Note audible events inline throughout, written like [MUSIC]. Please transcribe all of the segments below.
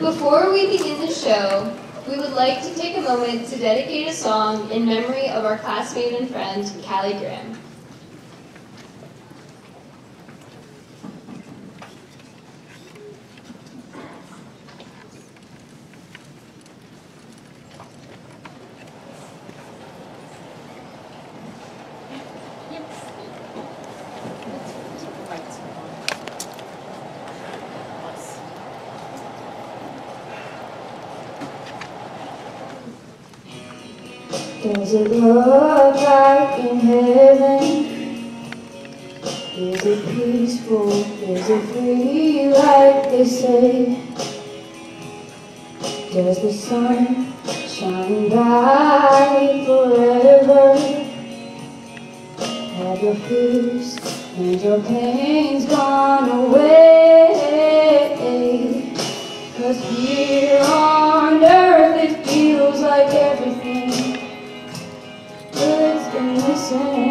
Before we begin the show, we would like to take a moment to dedicate a song in memory of our classmate and friend, Callie Graham. Is it love like in heaven? Is it peaceful? Is it free like they say? Does the sun shine bright forever? Have your fears and your pains gone away? so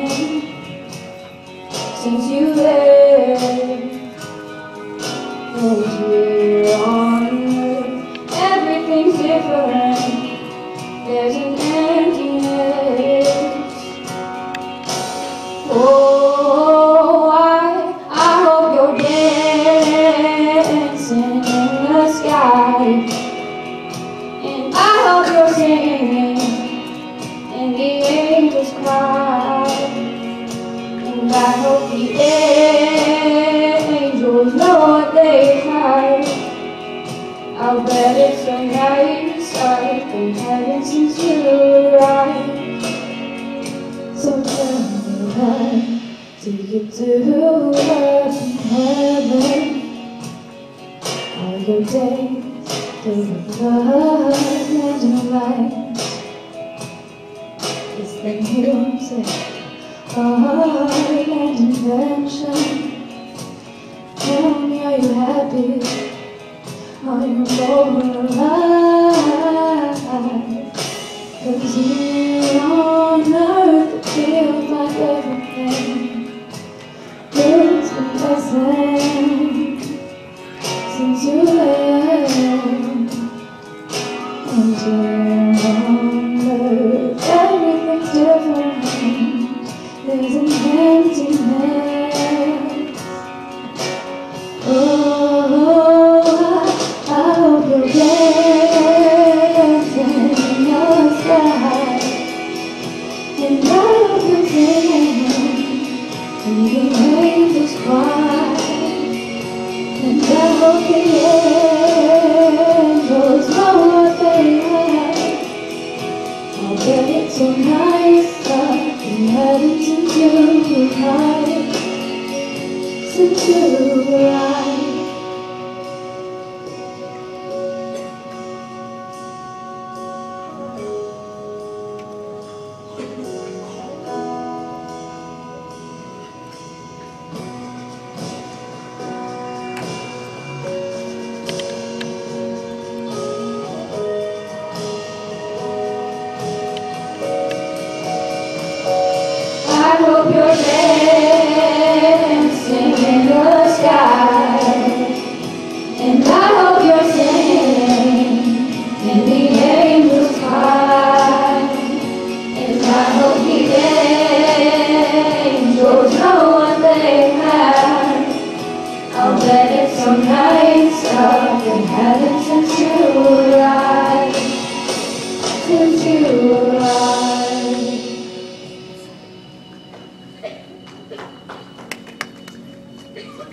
Thank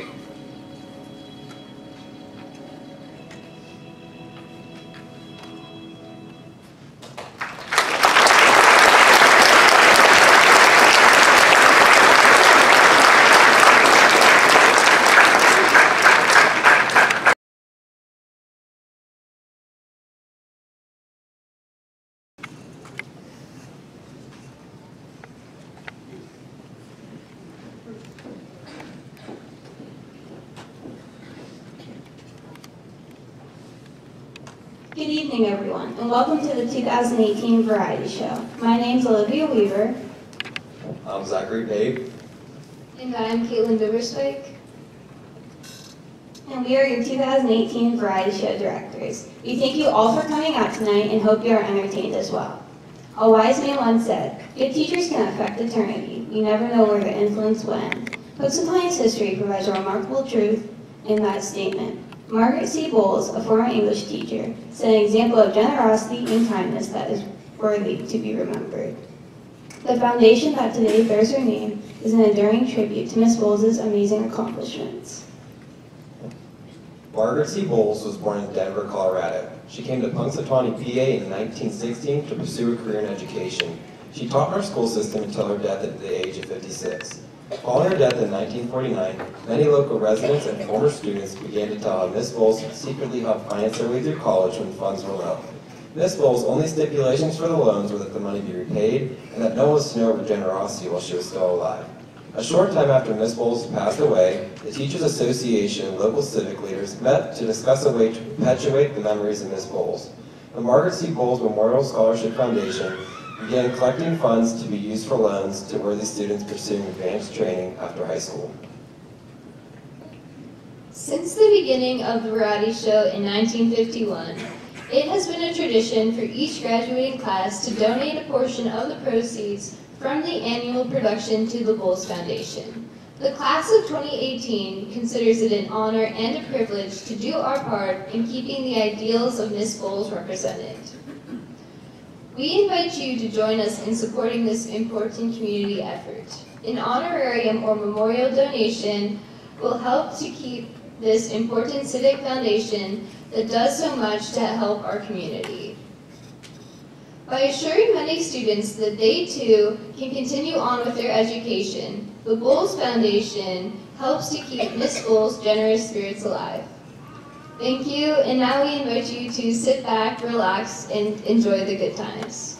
you. and welcome to the 2018 Variety Show. My name is Olivia Weaver. I'm Zachary Pape. And I'm Caitlin Biberswig. And we are your 2018 Variety Show directors. We thank you all for coming out tonight and hope you are entertained as well. A wise man once said, good teachers can affect eternity. You never know where their influence will end. Cook's Appliance History provides a remarkable truth in that statement. Margaret C. Bowles, a former English teacher, set an example of generosity and kindness that is worthy to be remembered. The foundation that today bears her name is an enduring tribute to Miss Bowles' amazing accomplishments. Margaret C. Bowles was born in Denver, Colorado. She came to Punxsutawney, PA in 1916 to pursue a career in education. She taught in our school system until her death at the age of 56. Following her death in 1949, many local residents and former students began to tell how Miss Bowles secretly helped finance their way through college when funds were low. Miss Bowles' only stipulations for the loans were that the money be repaid and that no one was to know of her generosity while she was still alive. A short time after Miss Bowles passed away, the Teachers Association and local civic leaders met to discuss a way to perpetuate the memories of Miss Bowles. The Margaret C. Bowles Memorial Scholarship Foundation began collecting funds to be used for loans to worthy students pursuing advanced training after high school. Since the beginning of the variety show in 1951, it has been a tradition for each graduating class to donate a portion of the proceeds from the annual production to the Bowles Foundation. The class of 2018 considers it an honor and a privilege to do our part in keeping the ideals of Miss Bowles represented. We invite you to join us in supporting this important community effort. An honorarium or memorial donation will help to keep this important civic foundation that does so much to help our community. By assuring many students that they too can continue on with their education, the Bowles Foundation helps to keep Miss Bowles' generous spirits alive. Thank you, and now we invite you to sit back, relax, and enjoy the good times.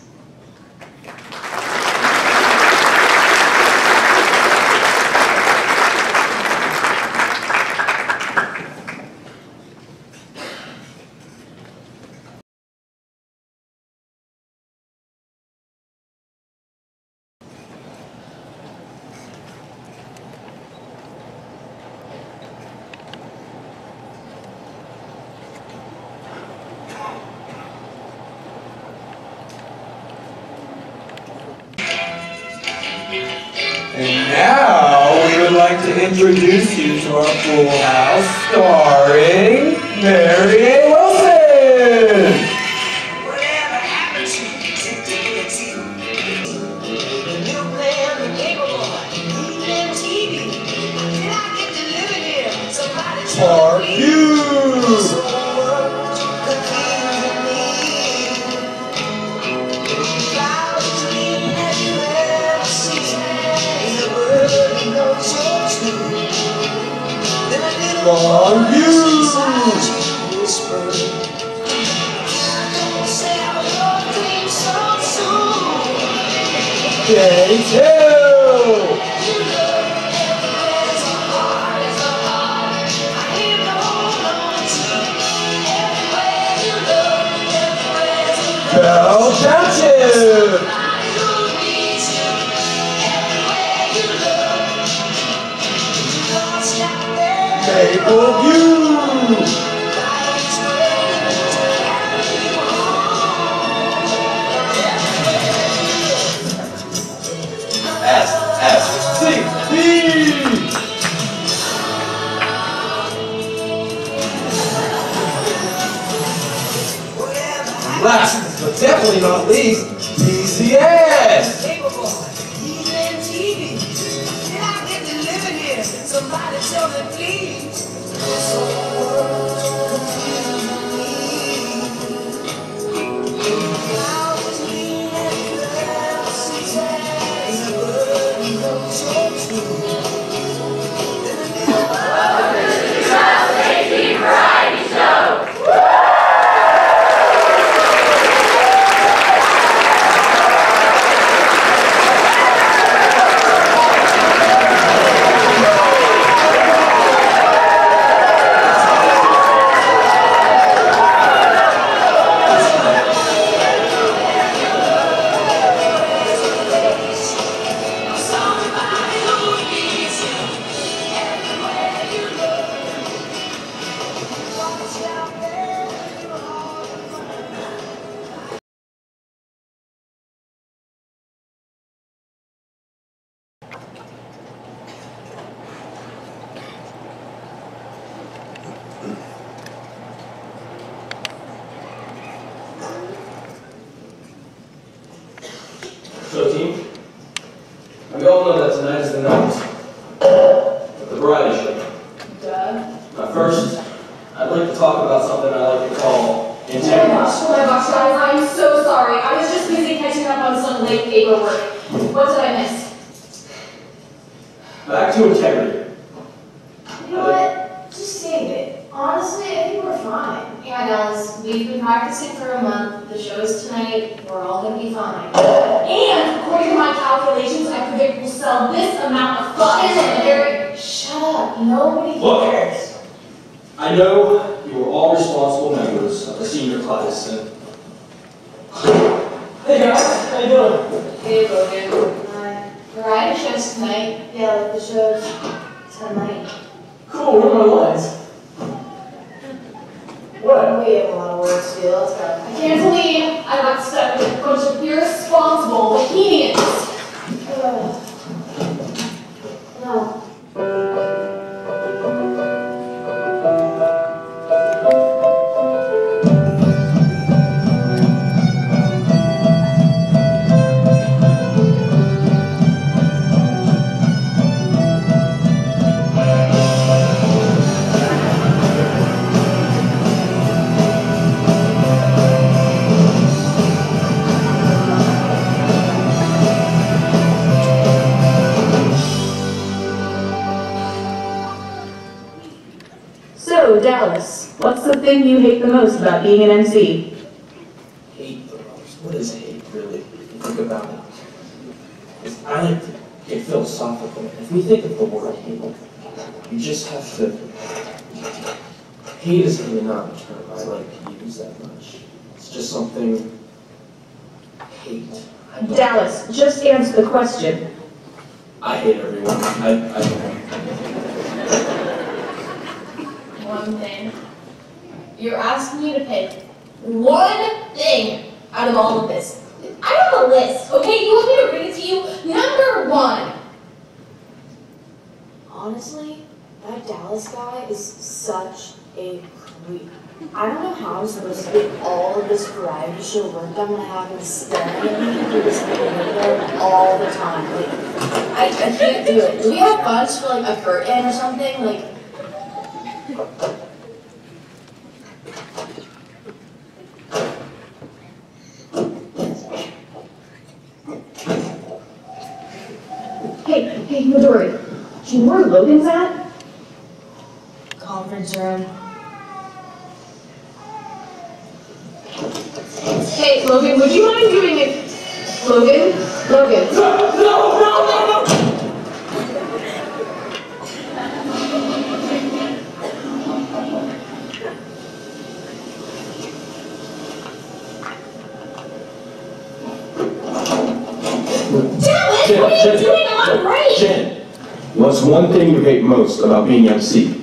Maple. Last but definitely not least, PCS. Hey, hey, Midori, do you know where Logan's at? conference room. Hey, Logan, would you mind doing it? Logan? Logan? No, no, no, no! Dallas, what doing on break? Jen, what's one thing you hate most about being MC?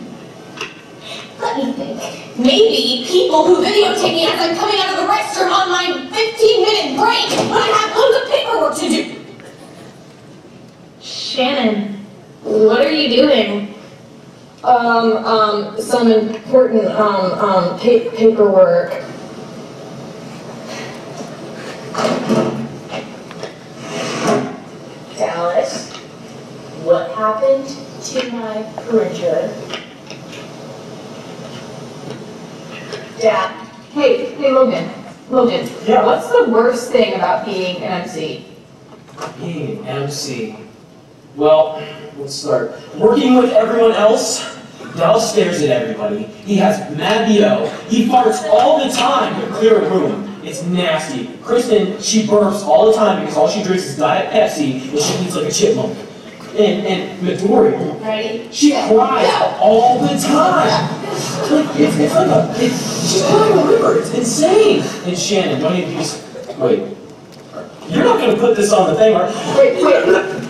Let me think. Maybe people who videotape me as I'm coming out of the restroom on my 15 minute break when I have loads of paperwork to do. Shannon, what are you doing? Um, um, some important, um, um, pa- paperwork. Dallas, what happened to my printer? Dad, Hey, hey, Logan. Logan, Yeah. what's the worst thing about being an MC? Being an MC. Well, let's start. Working with everyone else. Dallas stares at everybody. He has mad BO. He farts all the time to clear a room. It's nasty. Kristen, she burps all the time because all she drinks is Diet Pepsi and she eats like a chipmunk. And, and Midori, Ready? she cries all the time. Like, it's, it's like a, it's, she's crying a river. It's insane. And Shannon, don't even use, wait. You're not gonna put this on the thing, are Wait, wait,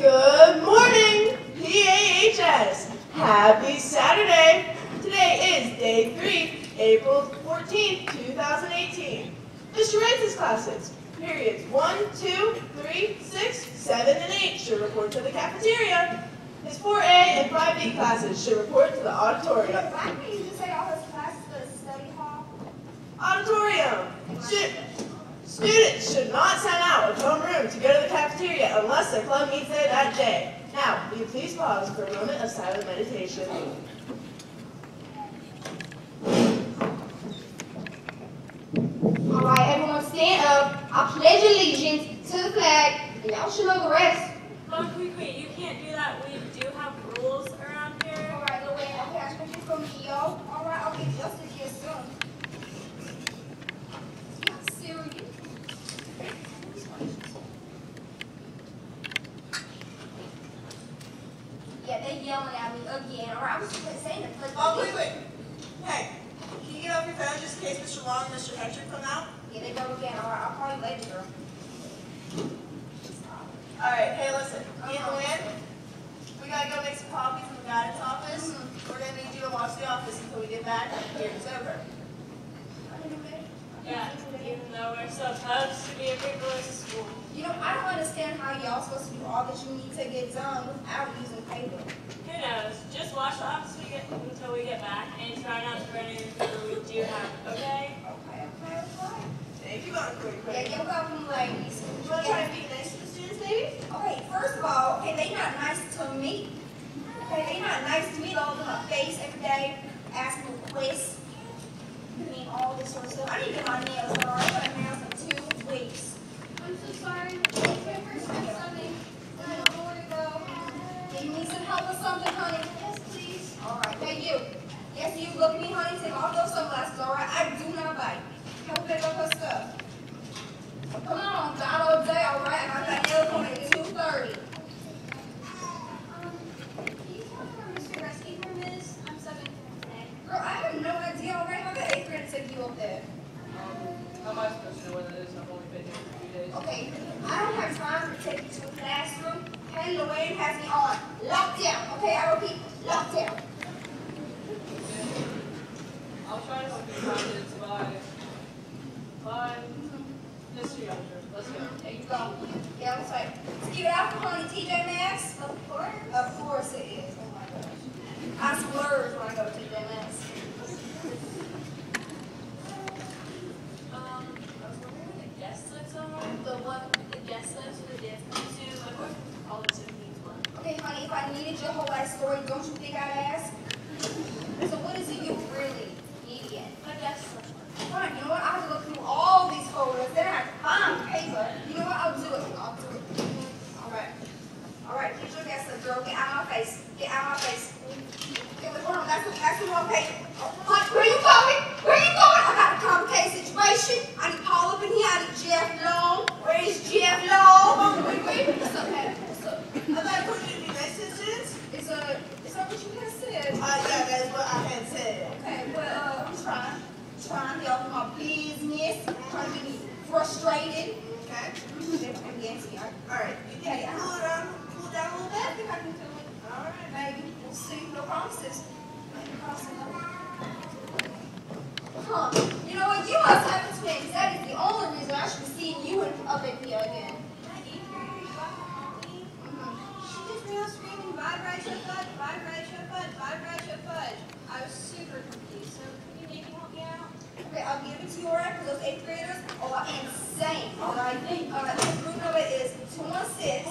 Good morning, PAHS. Happy Saturday. Today is day three, April 14th, 2018. Mr. Rice's classes, periods 1, 2, 3, 6, 7, and 8 should report to the cafeteria. His 4A and 5B classes should report to the auditorium. Why can't you just say all his classes to study hall? Auditorium. Stu- students should not send out of homeroom to go to the cafeteria unless their club meets there that day. Now, will you please pause for a moment of silent meditation? All right, everyone stand up. I pledge allegiance to the flag, and y'all should know the rest. Mom, quick, quick, you can't do that. We do have rules around here. All right, Luann, okay, I expect you from me, yo. All right, I'll get justice here soon. It's not serious. Yeah, they yelling at me again. All right, I was just saying to pledge Oh, wait, wait. Hey, can you get off your phone just in case Mr. Long and Mr. Hedrick come out? Yeah, they go again. All right, I'll call you later, girl. All right, hey, listen. Me and uh-huh. Luann, we gotta go make some copies in the guidance office. Mm-hmm. We're gonna need you to watch the office until we get back and here it's over. Yeah, even though we're supposed to be a paperless school. You know, I don't understand how y'all supposed to do all that you need to get done without using paper. Who knows? Just watch the office we get, until we get back and try not to burn anything we do have, okay? Okay, okay, okay. Thank you, Aunt Quick Yeah, you're welcome, ladies. You wanna try to be nice to the students, maybe? Okay, first of all, okay, they not nice to me. Okay, they not nice to me. They all in my face every day, asking me questions. I mean, all this sort of stuff. I need to get my nails done. I got nails in two weeks. I'm so sorry. I don't know where to go. You need some help with something, honey? Yes, please. All right, you. Yes, you look me, honey. Take off those sunglasses, all right? I do not bite. Help pick up her stuff. Come on, not all day, all right? I got at two thirty. Um. Girl, I have no idea, all right? How the up there? How am I supposed to know when it is? I've only been here for two days. Okay, I don't have time to take you to a classroom. Hey, Lorraine has me on lockdown. Okay, I repeat, lockdown. I'll try to help you find it by, by history after. Let's go. There you go. Yeah, I'm sorry. Is it alcohol honey, TJ Maxx? Of course. Of course it is. Oh my gosh. I splurge when I go to TJ Maxx. the one with the guest list for the two needs. Okay, honey, if I needed your whole life story, don't you think I'd ask? so what is it you really needed? A guest list. Fine, you know what? I have to look through all these folders, then I have to find paper. You know what? I'll do it. I'll do it. All right. All right, here's your guest list, girl. Get out of my face. Get out of my face too long. Hey, honey, where you going? Where you going? I got a complicated situation. I need Paul up in here. I need Jeff Long. Where is Jeff Long? Wait, wait, what's up, man? What's up? I thought you wanted to be messages. Is uh, is that what you had said? Uh, yeah, that's what I had said. Okay, well, uh, I'm trying, trying to help my business. Trying to get me frustrated. Okay. Against me. All right. You can cool it down, cool down a little bit. I think I can do it. All right, maybe. See. No promises. Huh. You know what? You must have twins. That is the only reason I should be seeing you in, up in here again. She just ran out screaming, vibrate your fudge, vibrate your fudge, vibrate your fudge. I was super confused, so could you maybe help me out? Okay, I'll give it to you, alright? Because those eighth graders are insane. Alright, alright. The group number is two one six.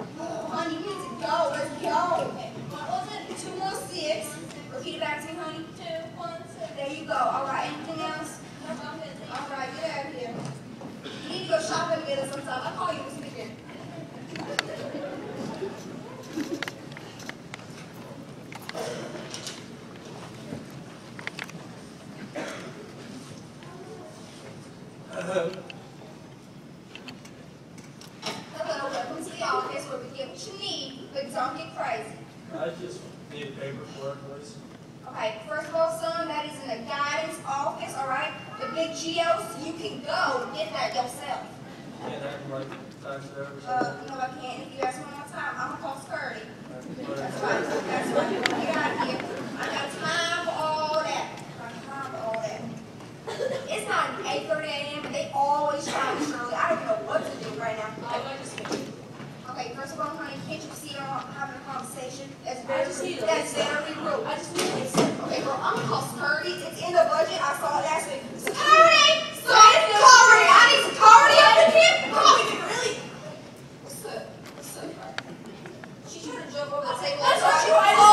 Honey, you need to go. Let's go. What was it? Two one six. Repeat it back to me, honey. Two, one, six. There you go. Alright. Anything else? No, I'm good. thank you. Alright, get out of here. You need to go shopping together sometime. I'll call you this weekend. Hello, welcome to the office where we get what you need, but don't get crazy. I just need paperwork, please. Okay, first of all, son, that is in the guidance office, all right? The big geos, you can go get that yourself. Can't act like tax there or Uh, something. no, I can't. If you ask one more time, I'm gonna call security. That's right, that's right. Get out of here. I got time for all that. I got time for all that. It's not eight thirty AM, but they always try to Shirley. I don't know what to do right now. I'd like to speak. Okay, first of all, honey, can't you see I'm having a conversation? That's I very just need rude. That's very rude. I just need to listen. Okay, well, I'm gonna call security. It's in the budget. I saw it last week. Security! Security! I need security up in here. Come on, we can really. What's up? What's up? She trying to jump over the table. That's what you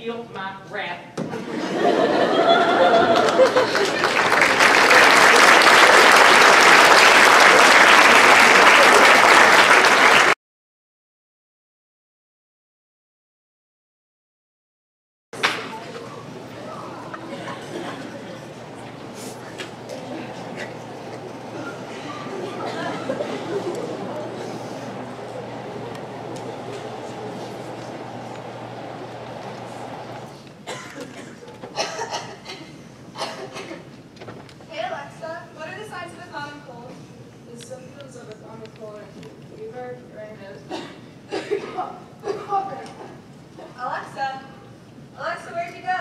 You're gonna feel my wrath. Hey Alexa, what are the signs of a common cold? The symptoms of a common cold are fever, dry nose. Alexa, Alexa, where'd you go?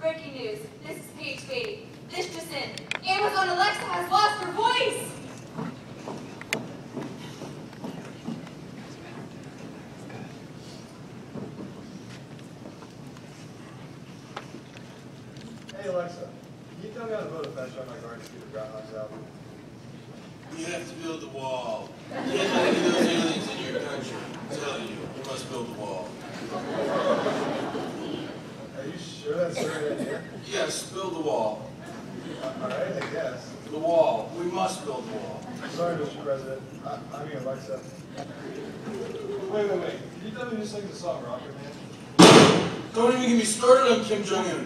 Breaking news. This is Paige Beatty. This just in. Amazon Alexa has lost her voice. Hey Alexa, can you tell me how to build a fence around my garden to keep the groundhogs out? You have to build the wall. You can't let any of those aliens in your country. I'm telling you, you must build the wall. Are you sure that's the right idea? Yes, build the wall. All right, I guess. The wall. We must build the wall. Sorry, Mr. President. I, I mean Alexa. Wait, wait, wait. Can you tell me who sings the song Rocket Man? Don't even get me started on Kim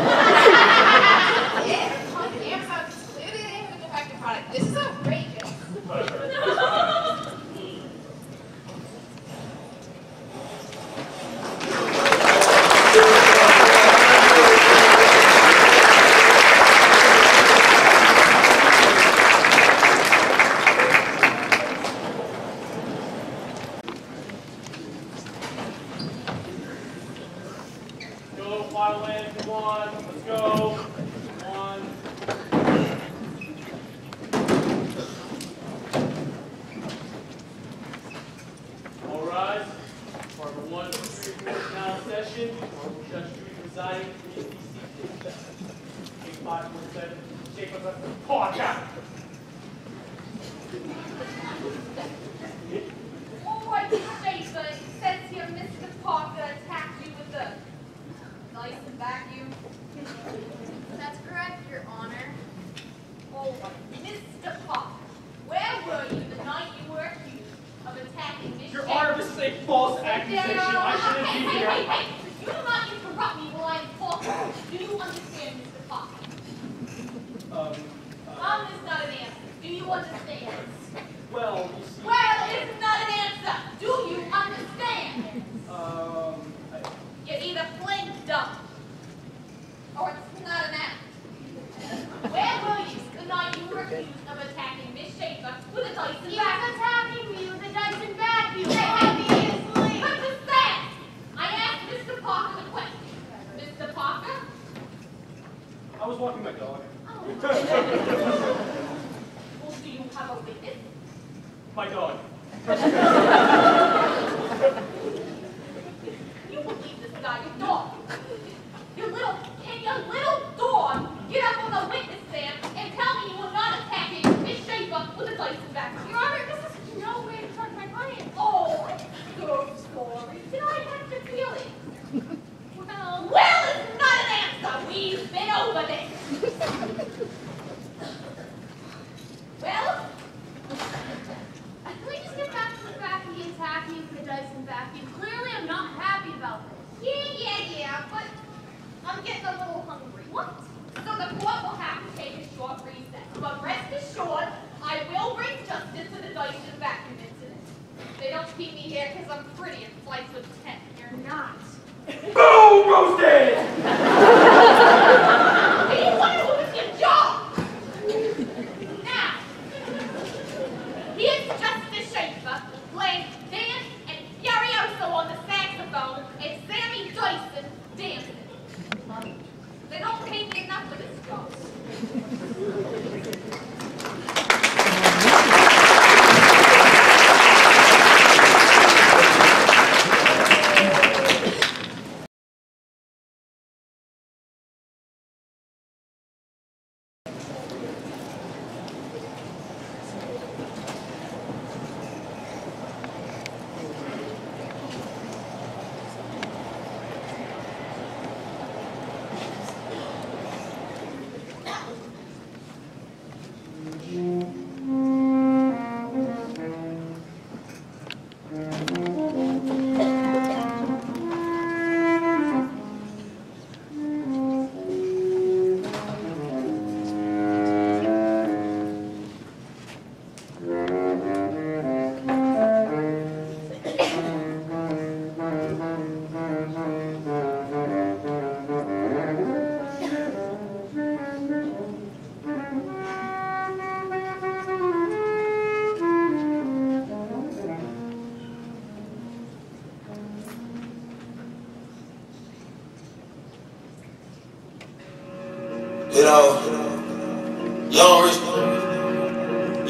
know, rich.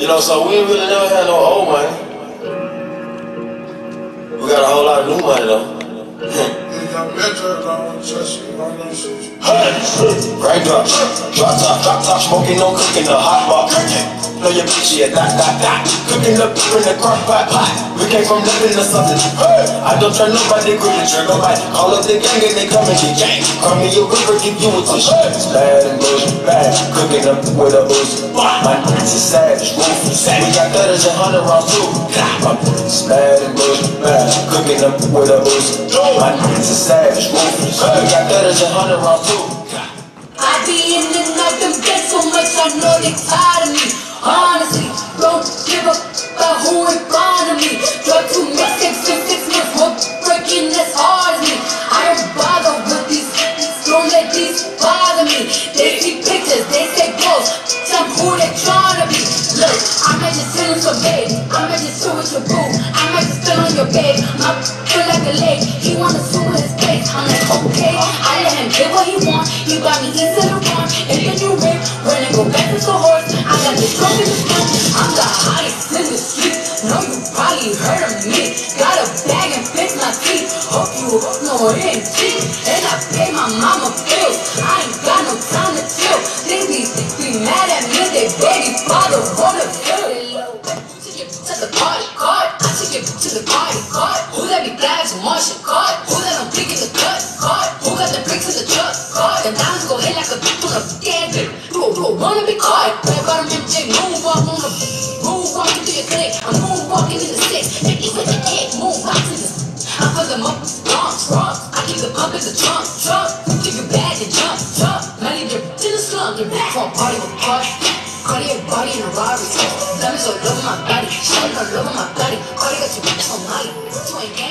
You know, so we really never had no old money. We got a whole lot of new money though. [LAUGHS] [LAUGHS] Raindrop, drop top, drop top, smoking, no cooking, the hot bar. Know your bitch, yeah, that, that, that. Cooking up in the crock pot, pot. We came from nothing to something. Hey, I don't try nobody, the trigger, nobody. Call up the gang and they come and get gang. Call me a river, give you a tissue. Bad and bullshit, bad. Cooking up with a ooze. My niggas is savage, ruthless. We got thudders and hundred rounds too. My niggas is bad and bullshit, bad. Cooking up with a ooze. My niggas is savage, ruthless. We got thudders and hundred rounds too. I be in and out them beds so much I know they tired of me. Honestly, don't give a about who in front of me. Drop two mixtapes in six months, hope breaking as hard as me. I don't bother with these, don't let these bother me. They see pictures, they say goals, I'm who they tryna be. I might just send him some babe, I might just chill with your boo, I might just spill on your babe. I feel like a leg, he wanna swim with his face. I'm like, okay, I let him get what he want. You got me easy to run, and then you rip, run and go back to the horse. I got the drum in the snow, I'm the hottest in the street. Know you probably heard of me. Got a bag and fix my teeth. Hope you know it ain't. And I pay my mama bills. I ain't got no time to chill. They be, mad at me, they baby father wanna kill. To the party, card. I took it to the party, card. Who let me bags and Martian card? Who let them pick in the cut, card? Who got the bricks in the truck, card? The diamonds go hit like a bitch on a scandal. Do do wanna be caught? Red bottom MJ, moonwalk on the moonwalking through your clique. I'm moonwalking in the six. Make with the egg, moonwalking in the I fuck them up, strong, strong. I keep the pump in the trunk, trunk. Keep your bag and jump, jump. Slum. Your on party with cars. Cardi body in a Rari. Diamonds all over my body. Shining all over my body. Cardi got your bitch on Molly. You ain't gang,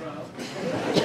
crowd.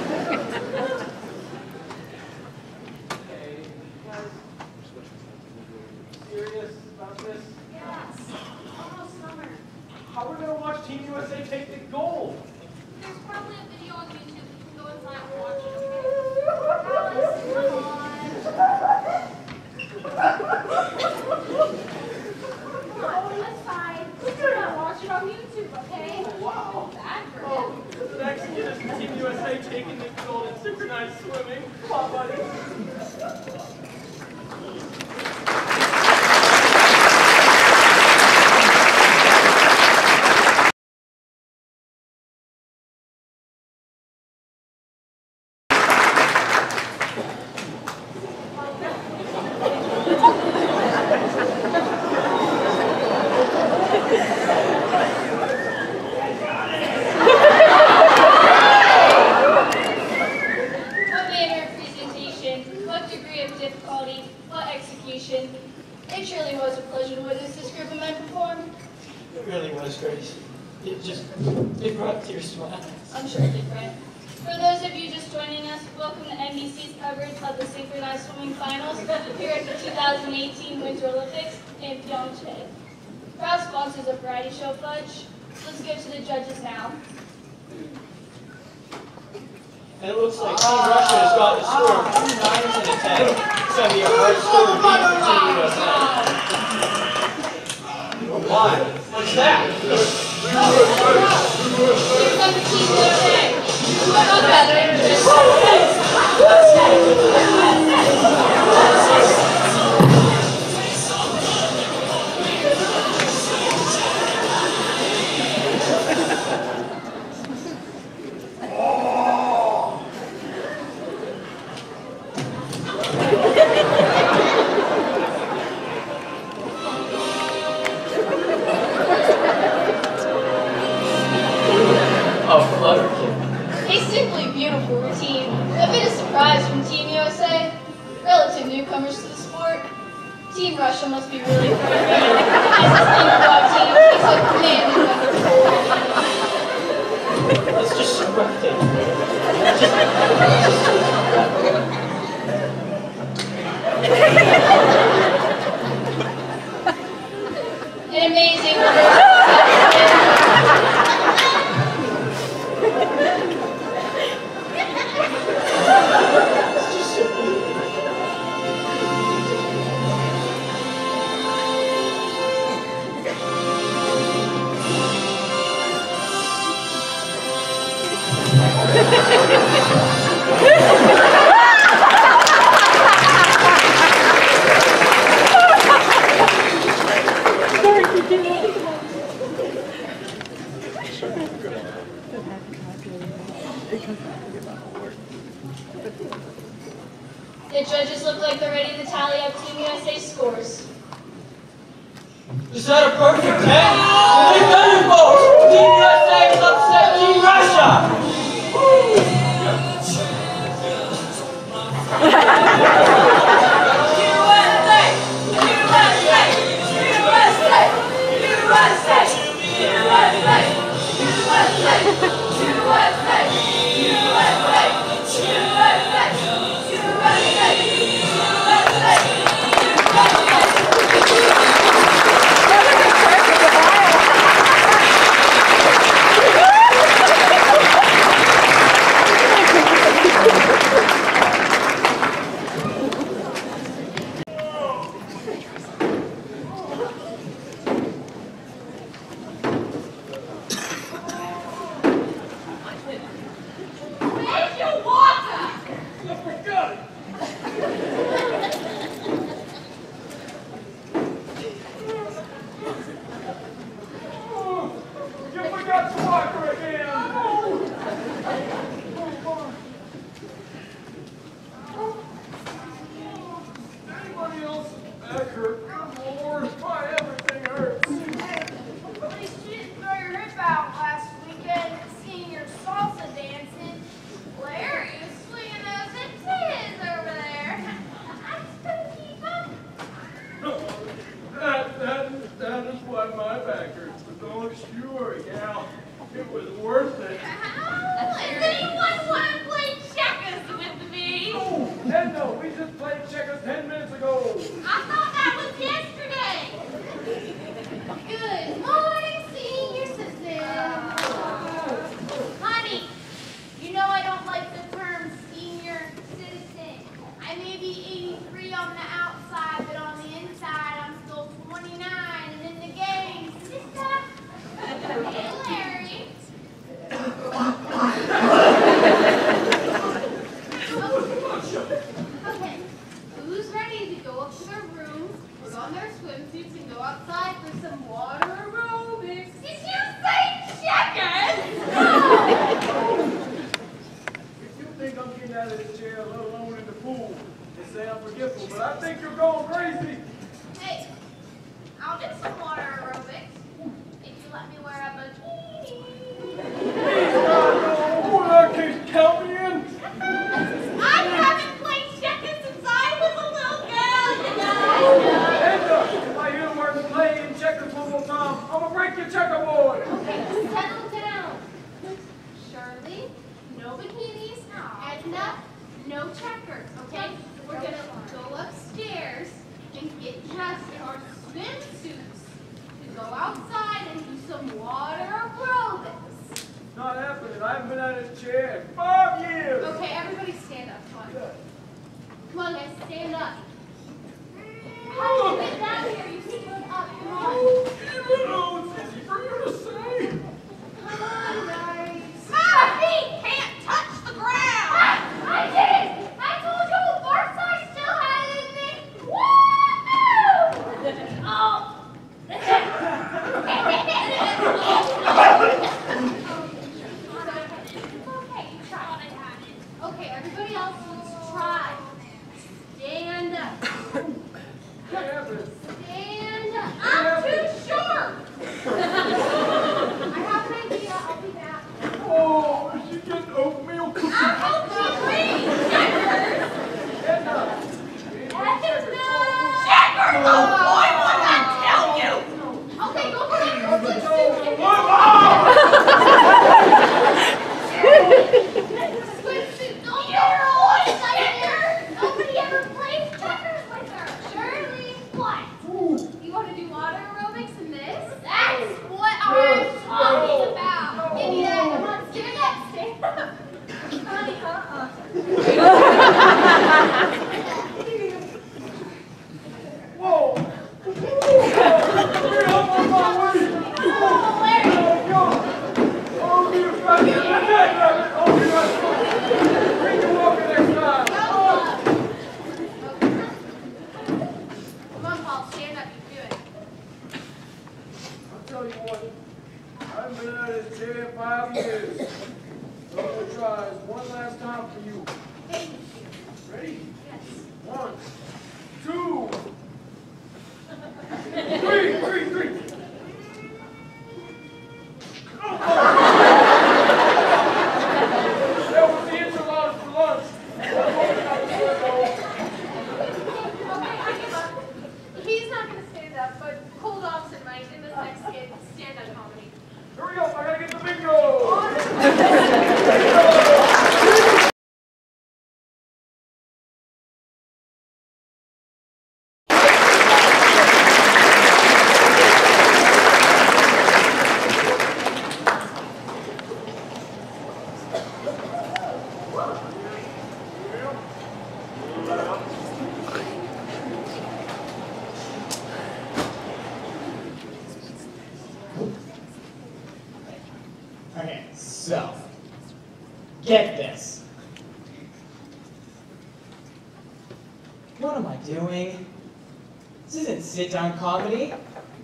on comedy.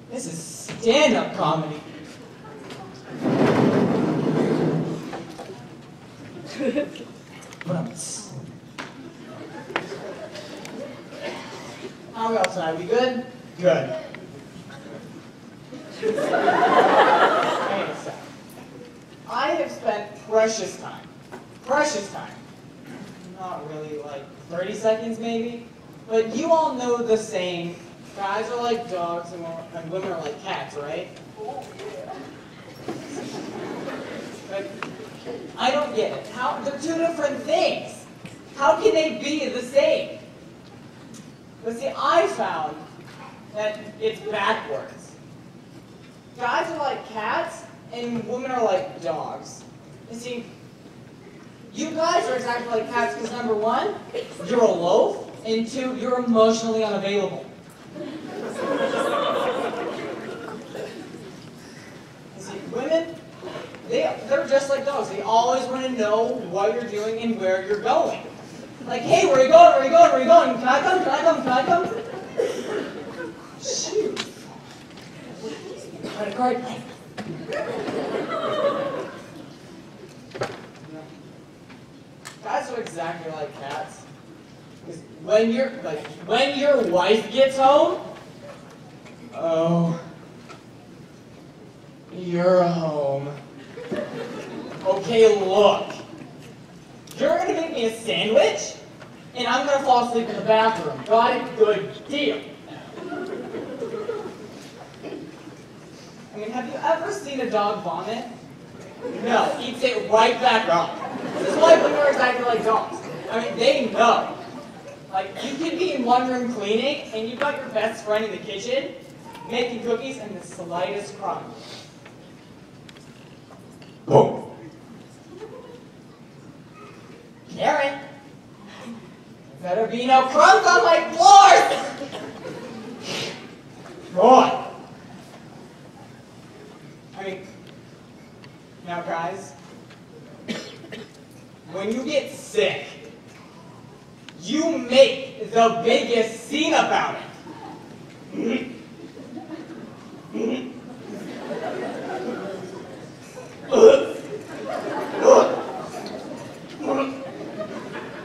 This is stand emotionally unavailable. See, women, they, they're just like dogs. They always want to know what you're doing and where you're going. Like, hey, where are you going? Where are you going? Where are you going? Can I come? Can I come? Can I come? Shoot. What a great life. Guys are exactly like cats when your like when your wife gets home, oh, you're home. Okay, look. You're gonna make me a sandwich, and I'm gonna fall asleep in the bathroom. Got it? Good deal. I mean, have you ever seen a dog vomit? No, eats it right back up. This is why women are exactly like dogs. I mean, they know. Like, you can be in one room cleaning, and you've got your best friend in the kitchen making cookies, and the slightest crumb. Boom. Karen, better be no crumbs on my floor! Boy. I mean, now guys, when you get sick, you make the biggest scene about it.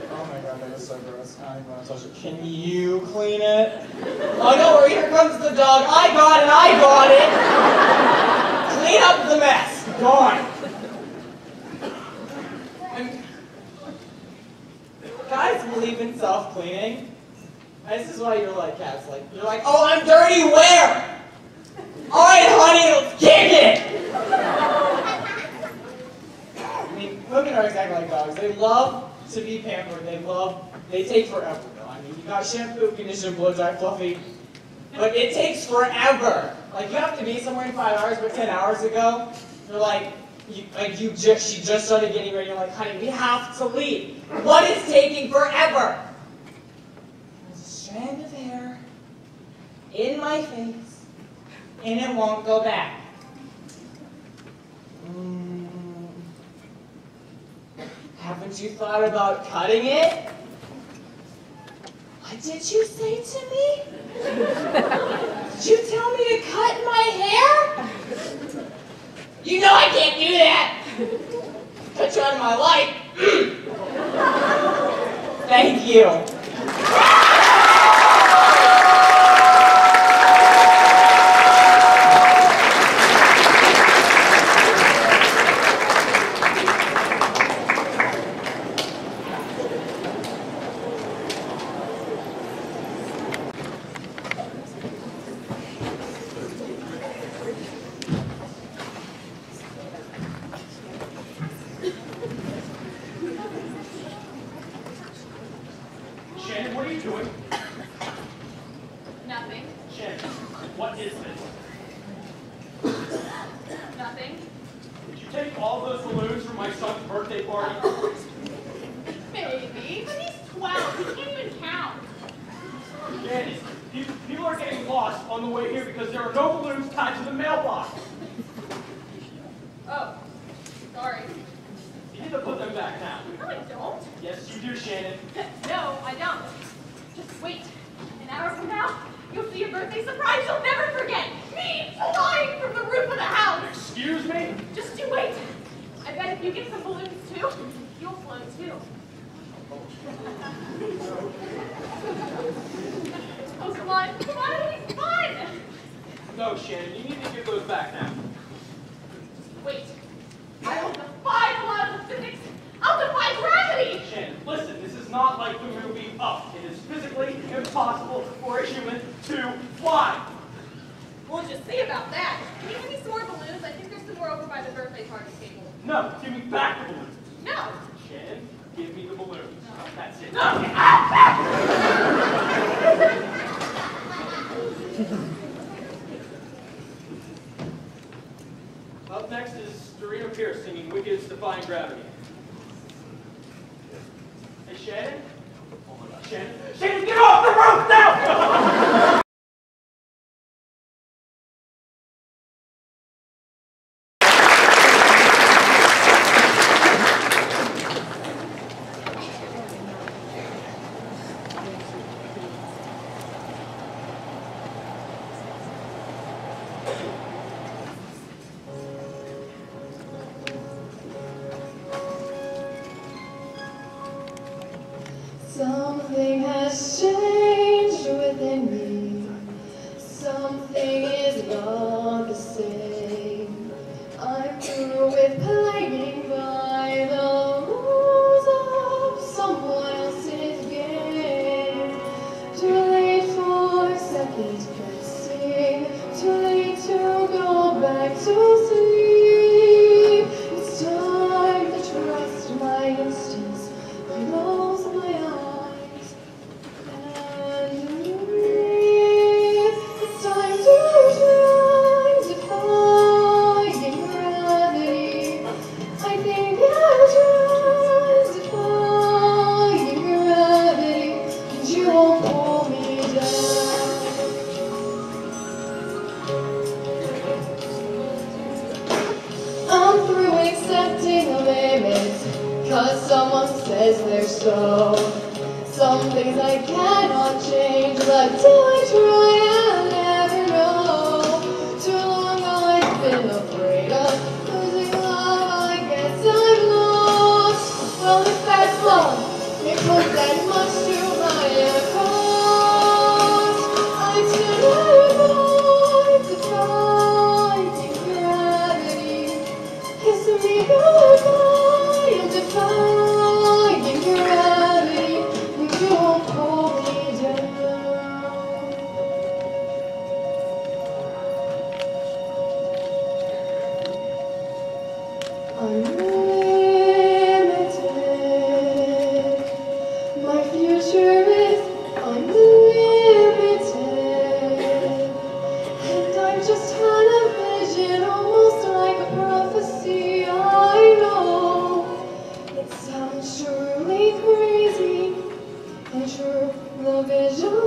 Oh my god, that is so gross. I don't want to touch it. Can you clean it? Oh no, here comes the dog. I got it, I got it! Clean up the mess. Gone. Guys believe in self-cleaning. This is why you're like cats. Like you're like, oh, I'm dirty. Where? All right, honey, let's kick it. I mean, women are exactly like dogs. They love to be pampered. They love. They take forever. Though. I mean, you got shampoo, conditioner, blow dry, fluffy, but it takes forever. Like you have to be somewhere in five hours, but ten hours ago, you're like, you, like you just, she just started getting ready. You're like, honey, we have to leave. What is taking forever? There's a strand of hair in my face, and it won't go back. Mm. Haven't you thought about cutting it? What did you say to me? [LAUGHS] Did you tell me to cut my hair? You know I can't do that. Cut you out of my life. [CLEARS THROAT] Thank you. True, the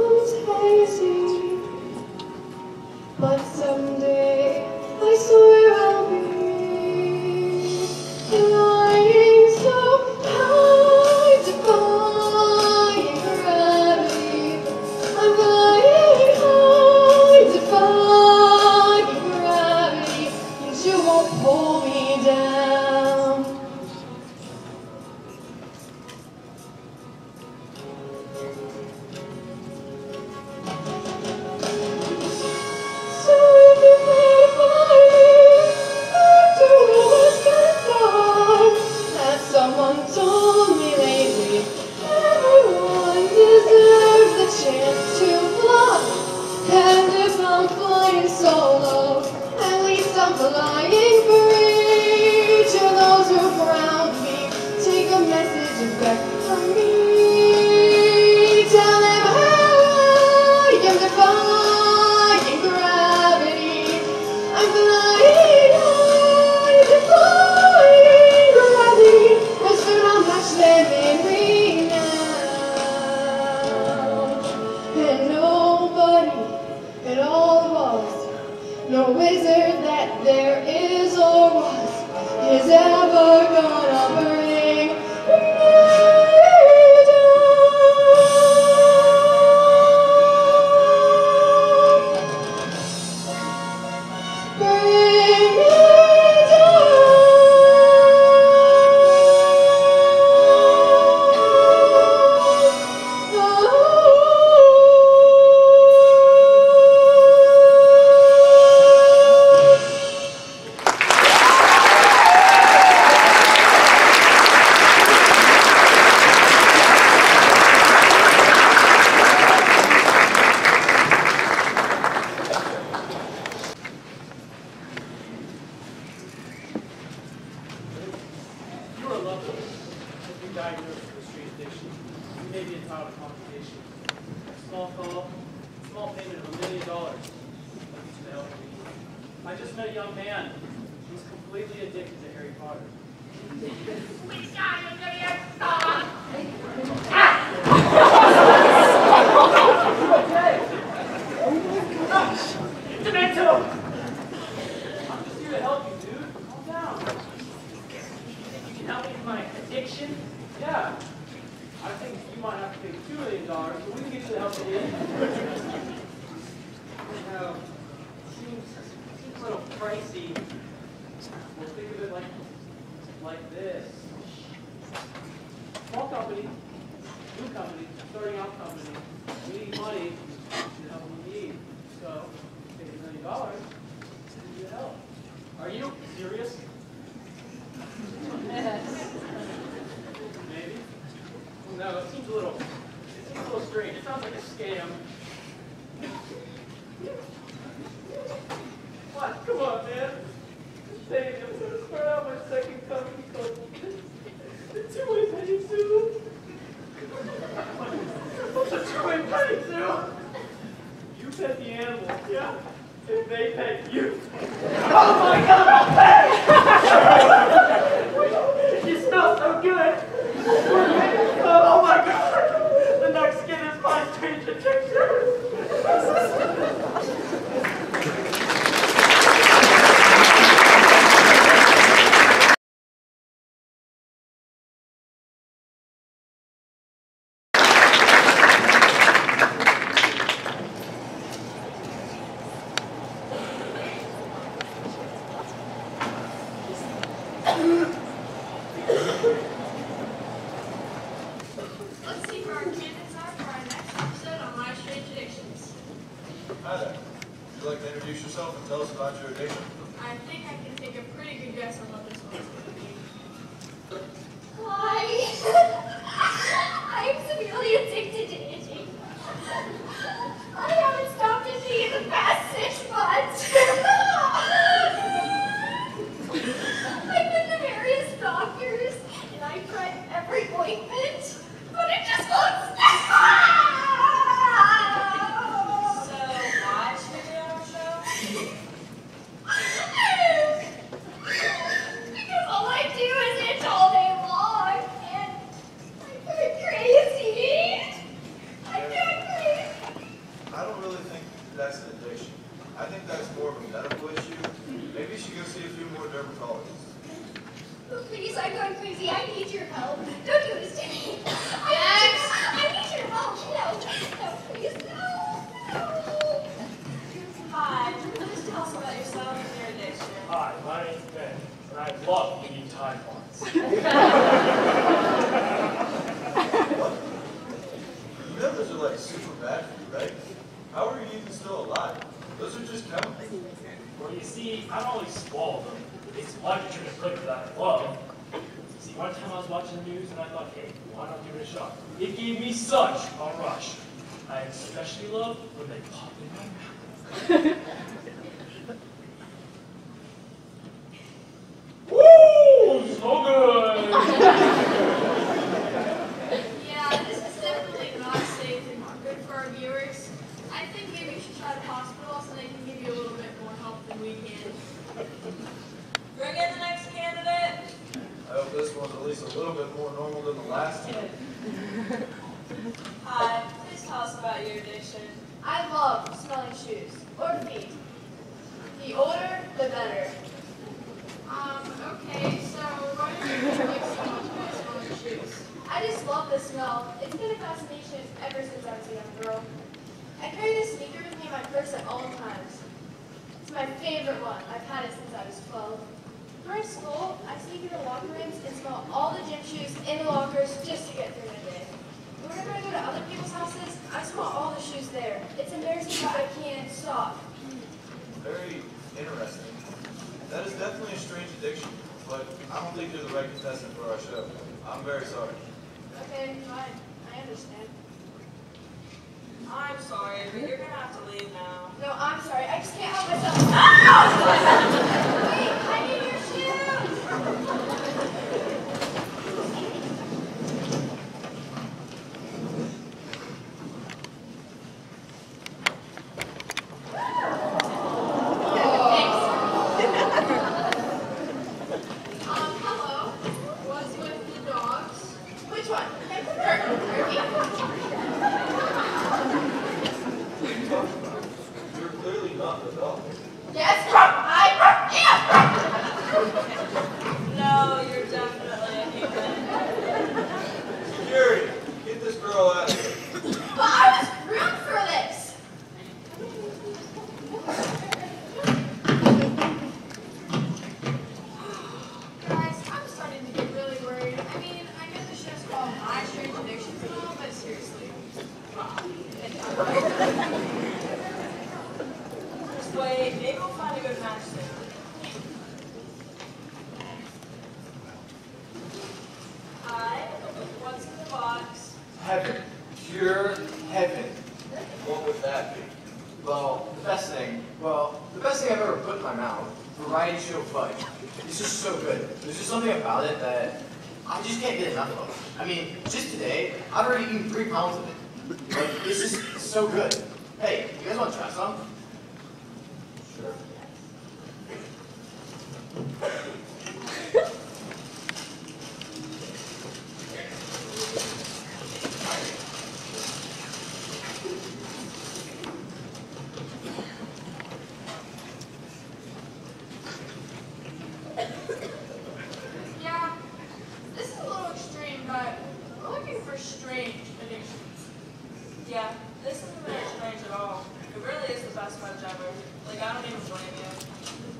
Yeah, this isn't very strange at all. It really is the best wedge ever. Like, I don't even blame you.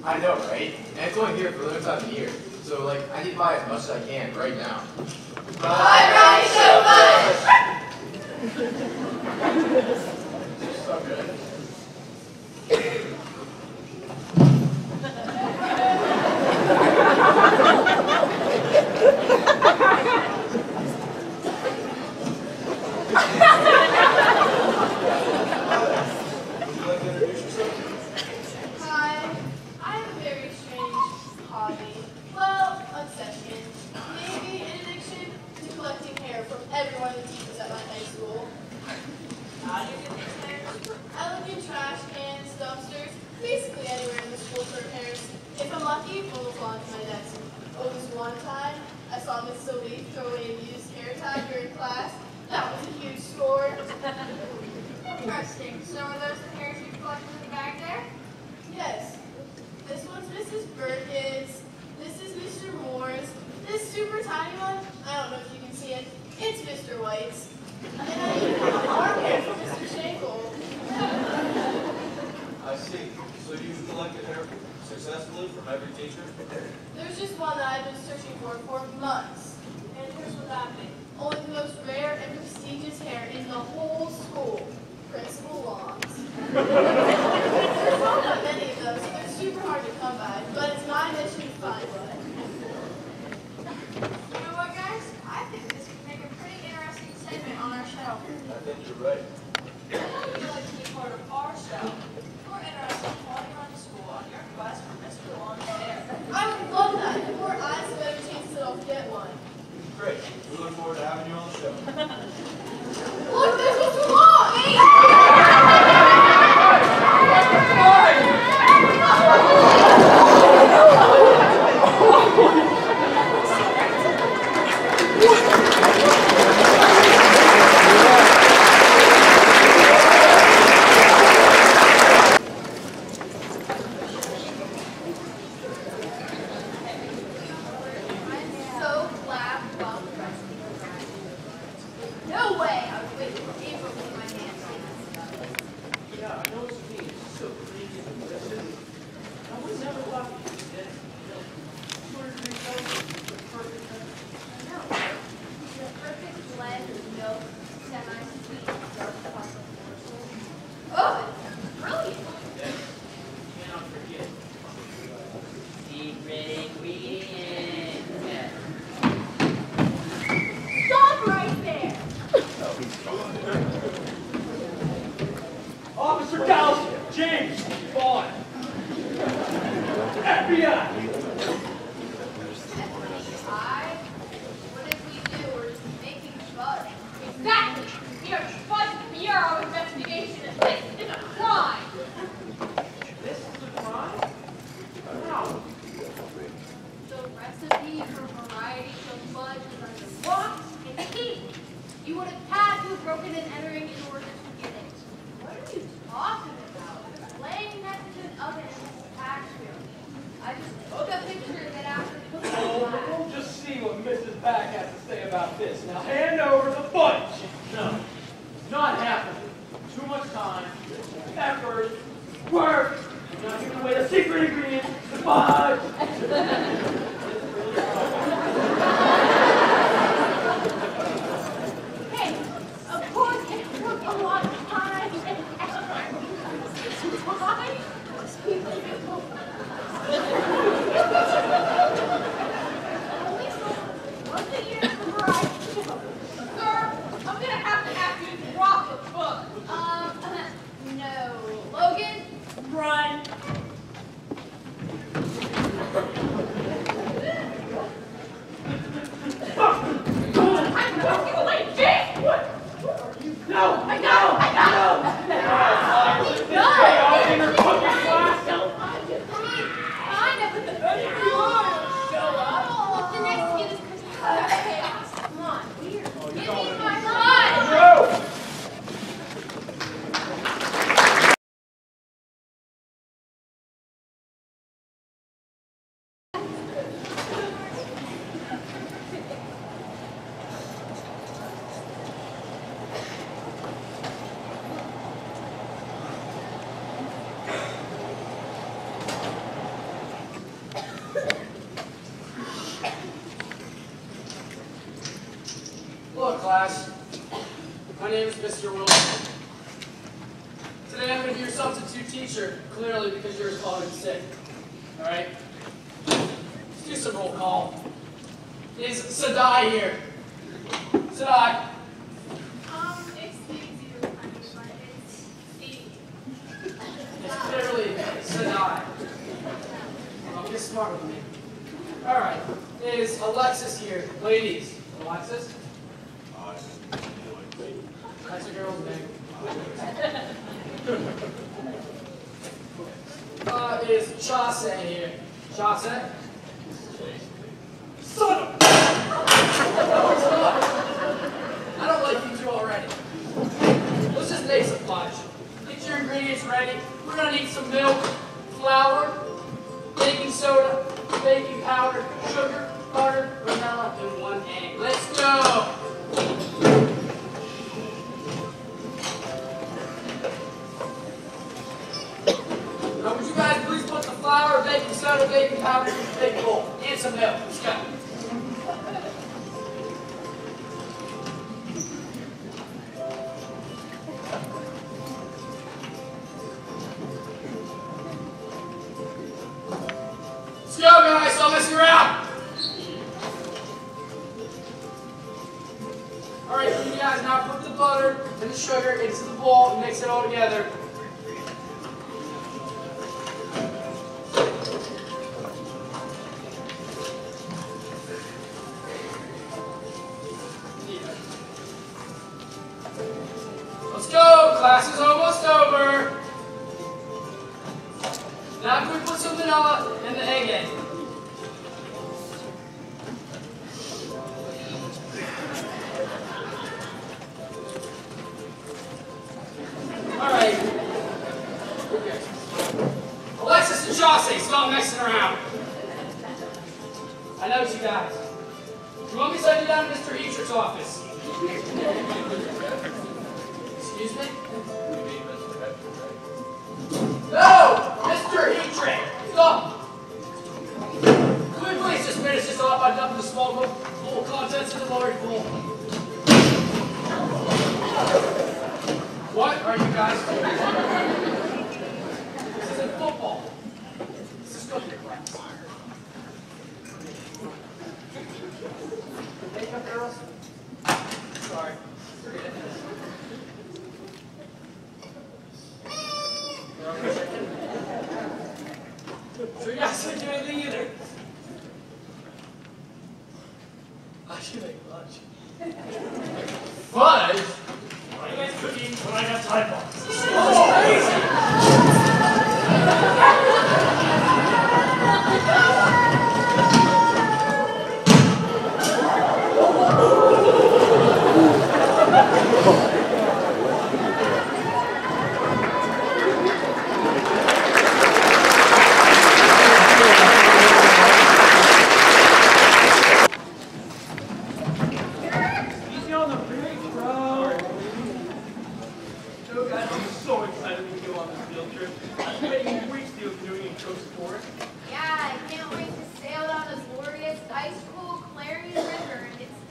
I know, right? And it's only here for a little time of year. So, like, I need to buy as much as I can right now. I ride so much! [LAUGHS] so good.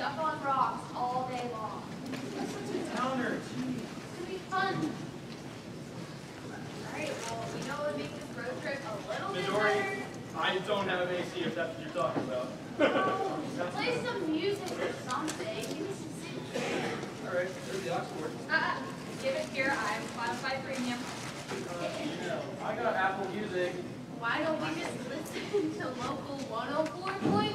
up on rocks all day long. It's such a downer. It's gonna be fun. Alright, well, we know it would make this road trip a little Midori, bit better. I don't have an AC if that's what you're talking about. No, play some music or something. Give me some singing. Alright, here's the aux cord. Uh, uh, give it here. I'm Spotify Premium. Uh, you know, I got Apple Music. Why don't we just listen to local 104.1?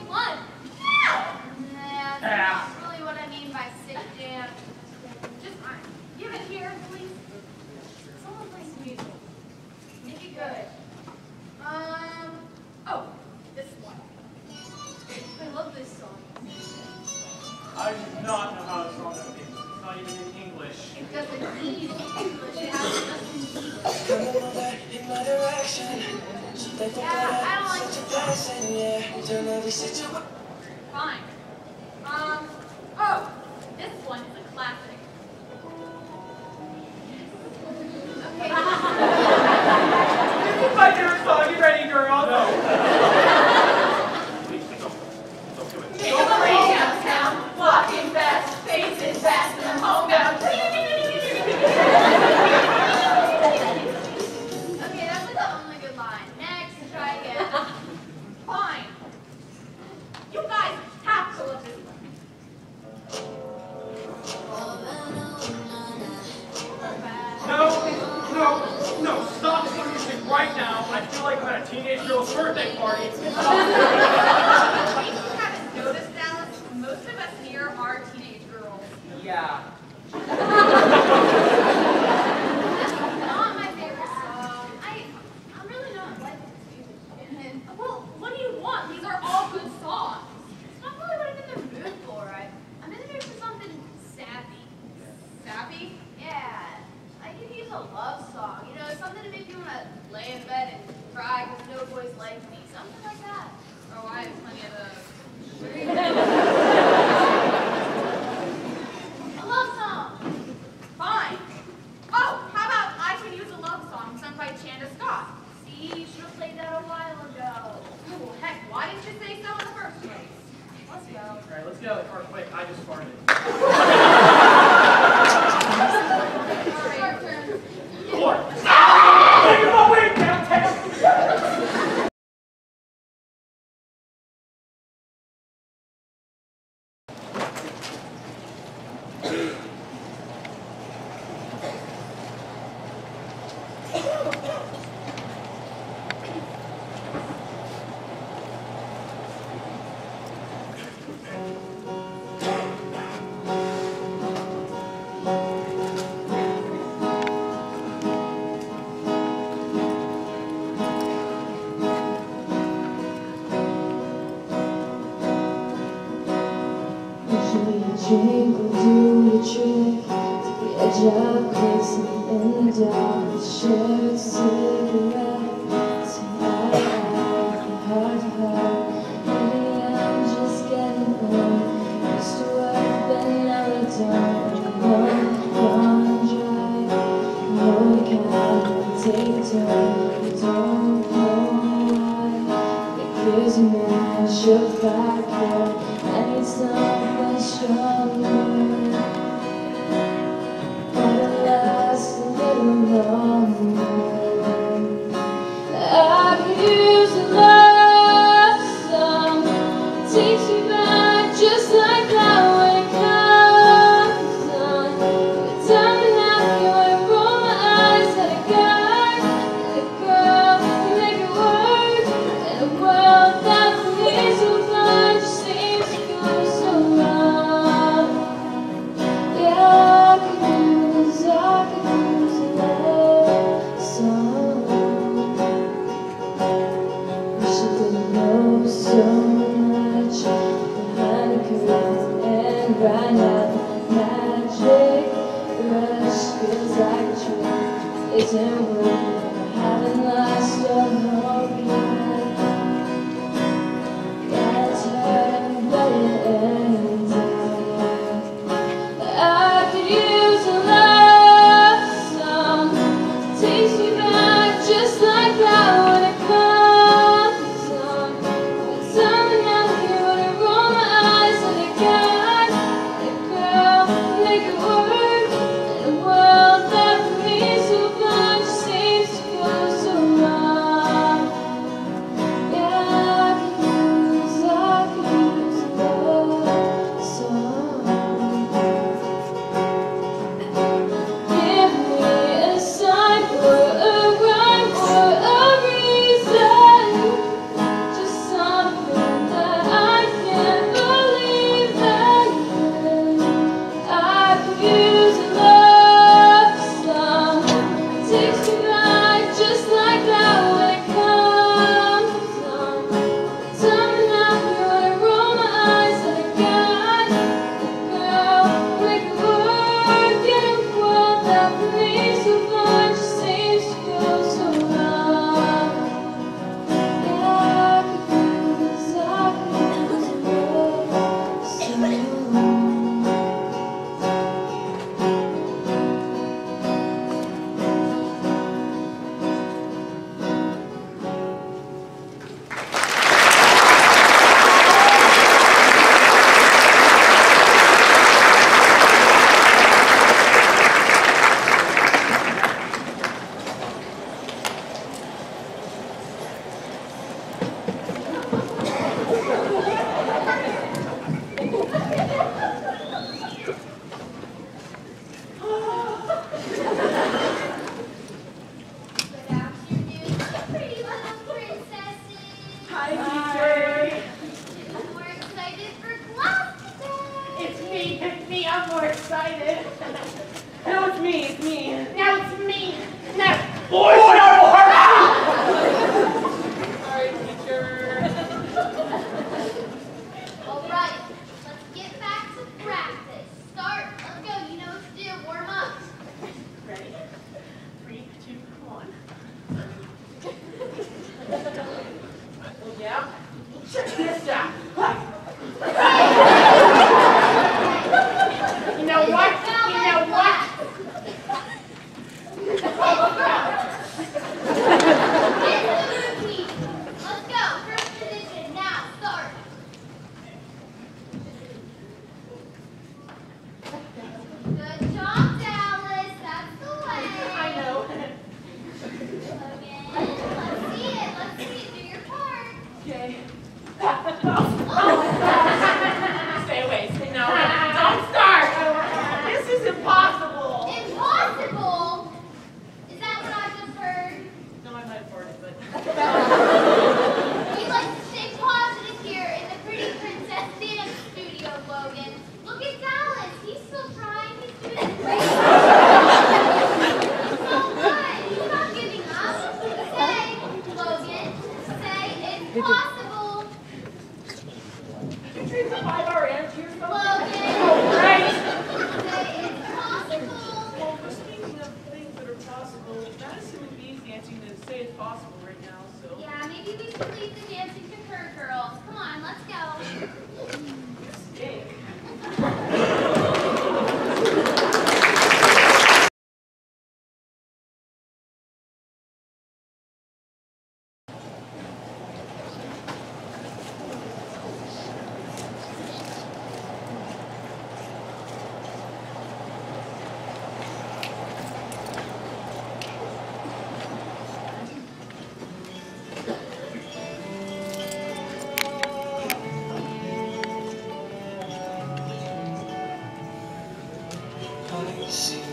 Chegos and right now see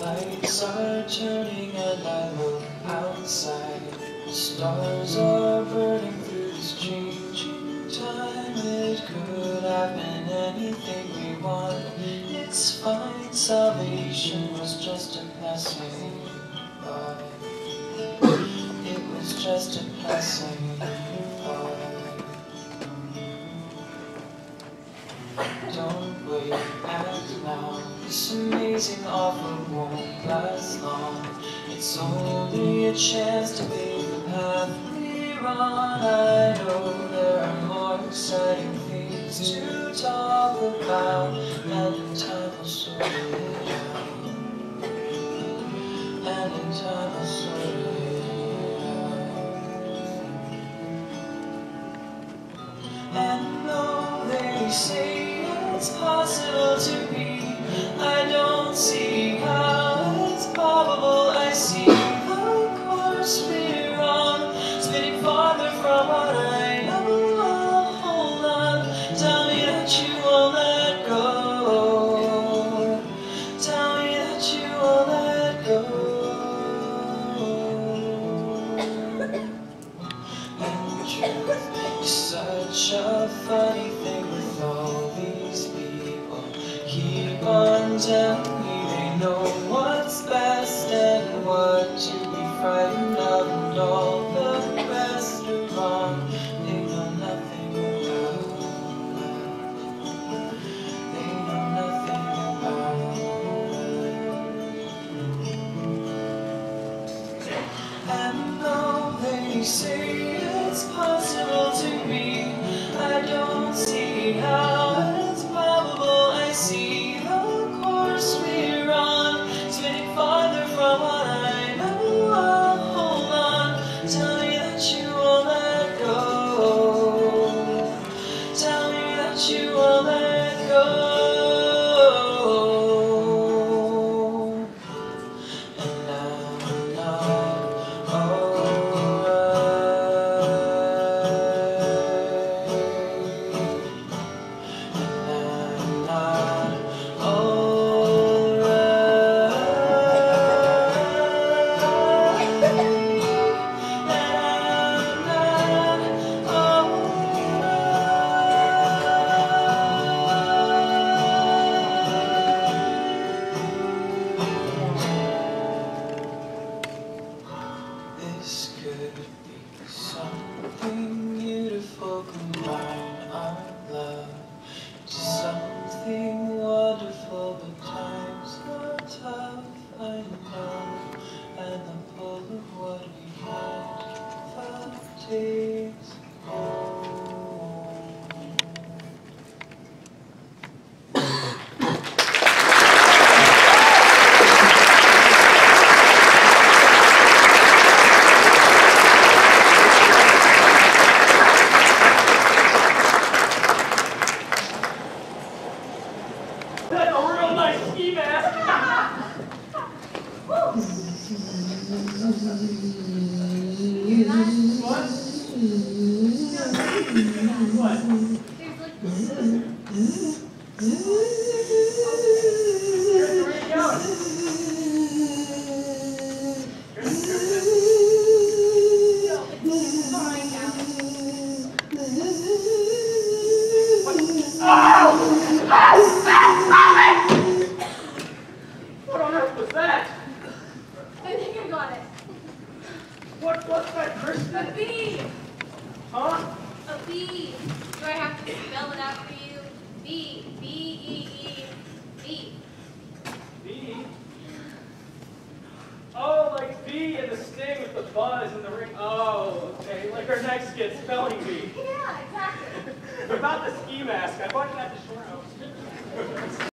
Lights are turning and I look outside. Stars are burning. It's only a chance to be the path we run. I know there are more exciting things to talk about, and time will sort it out. And time will sort it out. And though they say it's possible to be, I don't see how. about the ski mask. I bought it at the shore house.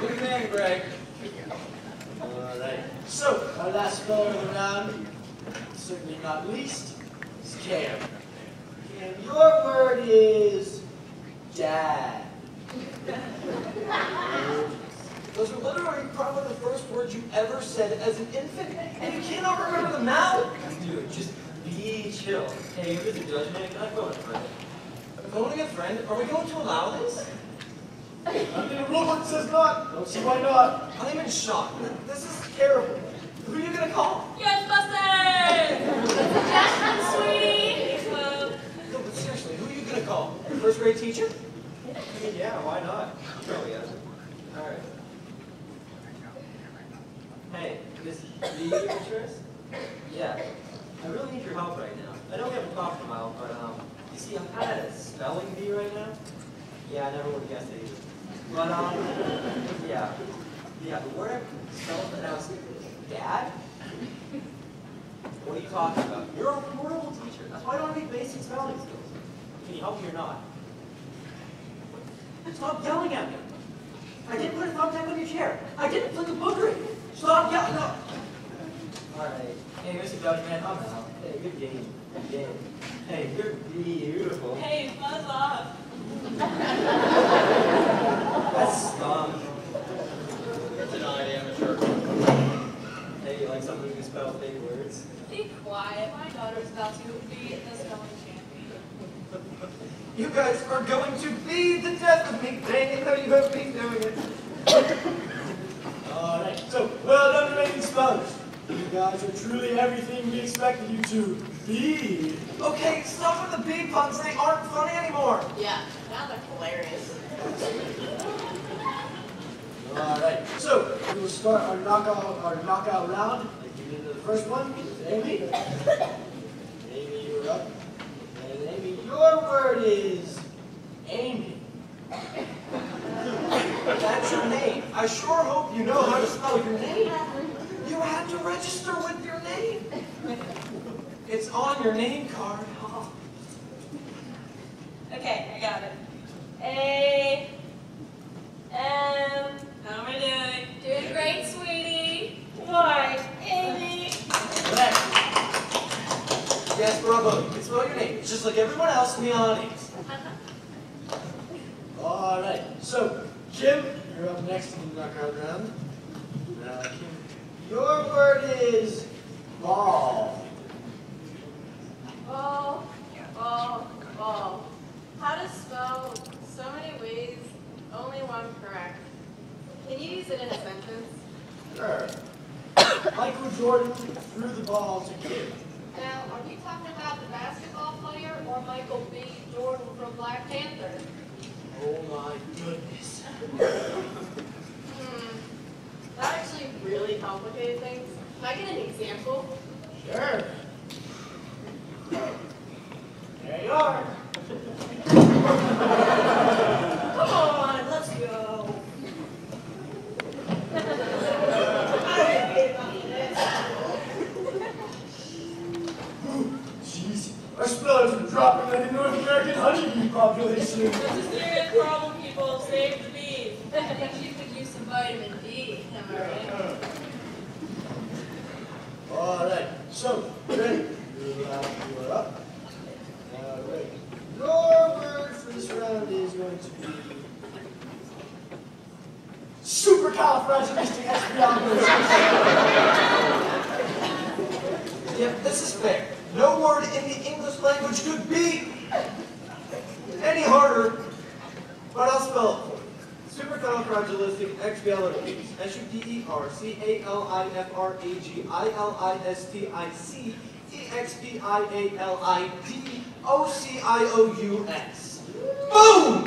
Good man, Greg. All right. So, our last bowler of the round, certainly not least, is Cam. Cam, your word is dad. Those are literally probably the first words you ever said as an infant, and you cannot remember them now. Dude, just be chill. Hey, you guys are judgment. I'm going a friend. I'm a friend. Are we going to allow this? I mean, the says not. Don't see why not. I'm in shock. This is terrible. Who are you gonna call? Ghostbusters! Jasmine, sweetie! Well, No, but seriously, who are you gonna call? Your first grade teacher? I mean, yeah, why not? Oh, yeah. Alright. Hey, Miss B interest? Yeah. I really need your help right now. I know we haven't talked in a while, but, um, you see, I'm kind of a spelling bee right now. Yeah, I never would have guessed it either. But, um, yeah. Yeah, the word I spelled pronounced dad? What are you talking about? You're a horrible teacher. That's why I don't have basic spelling skills. Can you help me or not? Stop yelling at me. I didn't put a thumbtack on your chair. I didn't flick a booger at you. Stop yelling. No. All right. Hey, Mr. Judgment, I'm out. Hey, good game. Good game. Hey, you're beautiful. hey, buzz off. That's um. Denied amateur. Hey, you like something you can spell fake words? Be quiet. My daughter's about to be the spelling champion. You guys are going to be the death of me. Dang it, how you have me doing it. All right. So, well done remaining spellers. You guys are truly everything we expected you to be. Okay, stop with the bee puns. They aren't funny anymore. Yeah, now they're hilarious. All right. So we will start our knockout our knockout round. Did in the first one. Amy. Amy, you're up. And Amy, your word is Amy. That's your name. I sure hope you know how to spell your name. You had to register with your name. It's on your name card. Okay, I got it. A M. How am I doing? Doing great, sweetie. Why, Amy? Yes, bravo. You can spell your name. It's just like everyone else in the audience. [LAUGHS] All right. So Jim, you're up next in the knockout round. Now, uh, Kim, your word is ball. Ball, ball, ball. How to spell so many ways, only one correct. Can you use it in a sentence? Sure. Michael Jordan threw the ball to Kim. Now, are you talking about the basketball player or Michael B. Jordan from Black Panther? Oh my goodness. Hmm. That actually really complicated things. Can I get an example? Sure. There you are. Come on, let's go. Jeez, our are dropping like the North American honeybee population. A serious problem, people. Save the bees. Could use some vitamin D. Am I right? All right, so, ready? You uh, you are up. Your word for this round is going to be supercalifragilisticexpialidocious. Yep, this is fair. No word in the English language could be any harder, but I'll spell it for you. Supercalifragilisticexpialidocious. S-U-P-E-R-C-A-L-I-F-R-A-G-I-L-I-S-T-I-C-E-X-P-I-A-L-I-D-O-C-I-O-U-S. Boom!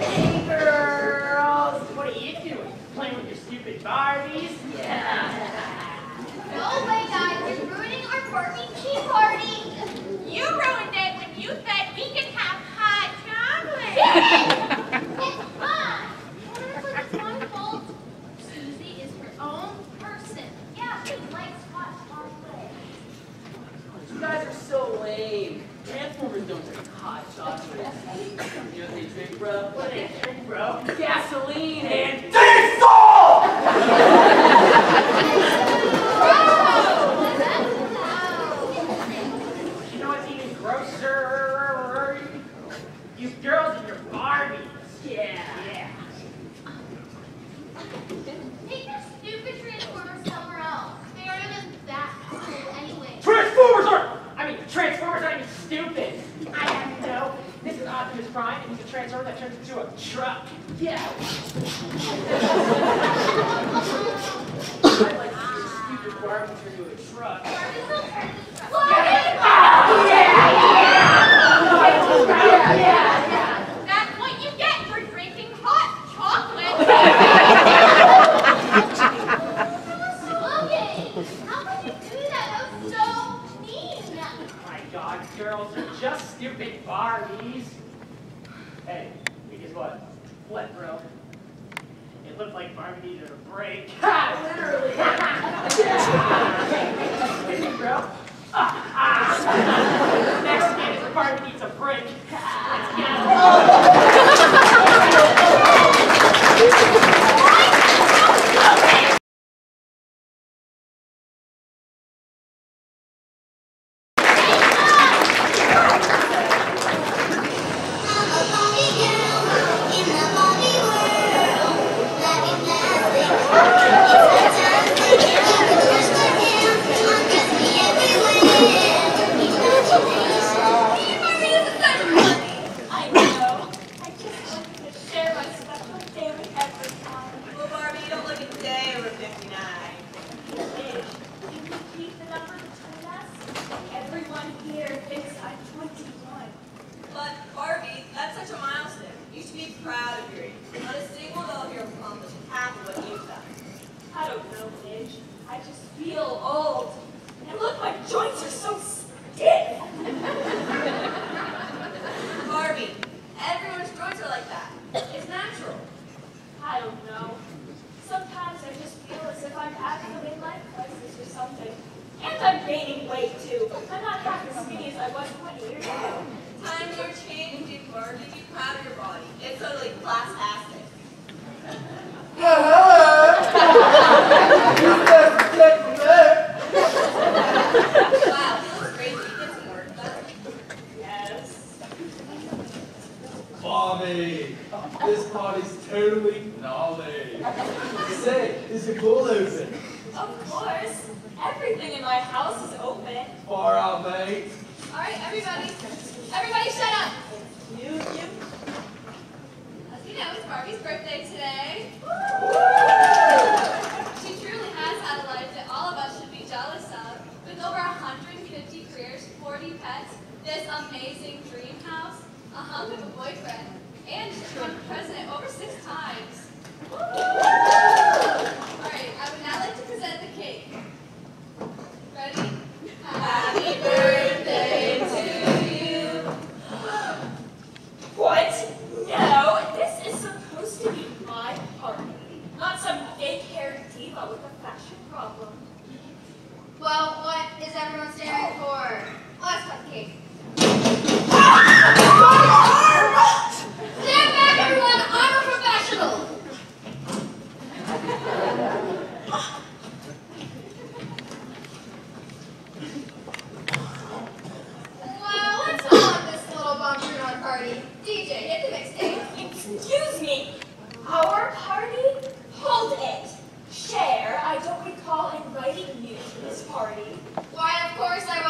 hey girls, what are you doing? Playing with your stupid Barbies? Yeah. Guys. You're ruining our party. You ruined it when you said we could have hot chocolate. [LAUGHS] gasoline. party. DJ, hit the mixtape. Excuse me. Our party? Hold it. Share, I don't recall inviting you to this party. Why, of course I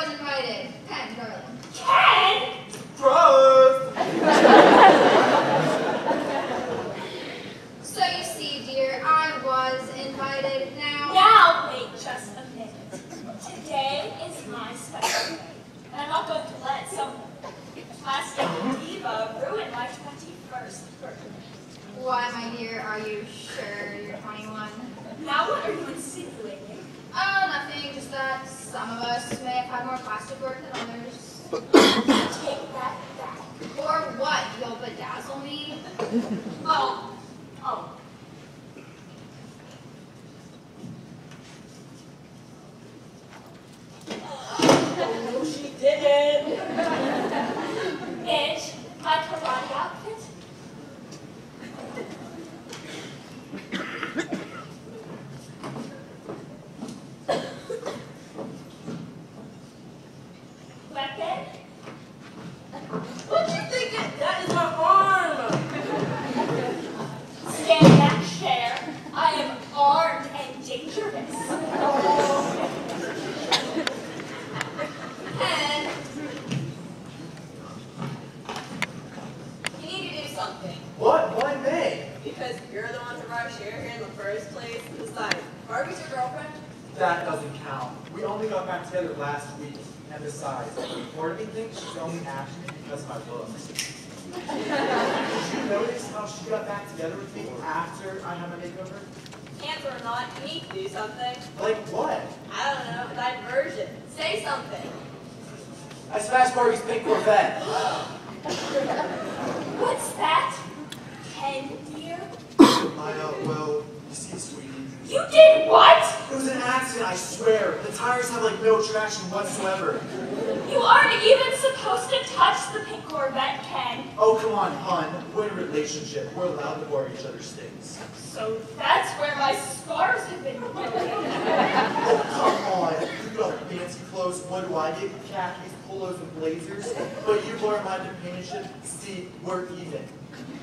to borrow each other's things. So that's where my scars have been going. Oh, come on. You got fancy clothes. What do I get? Khakis, polos, and blazers. But you borrow my companionship. See, we're even.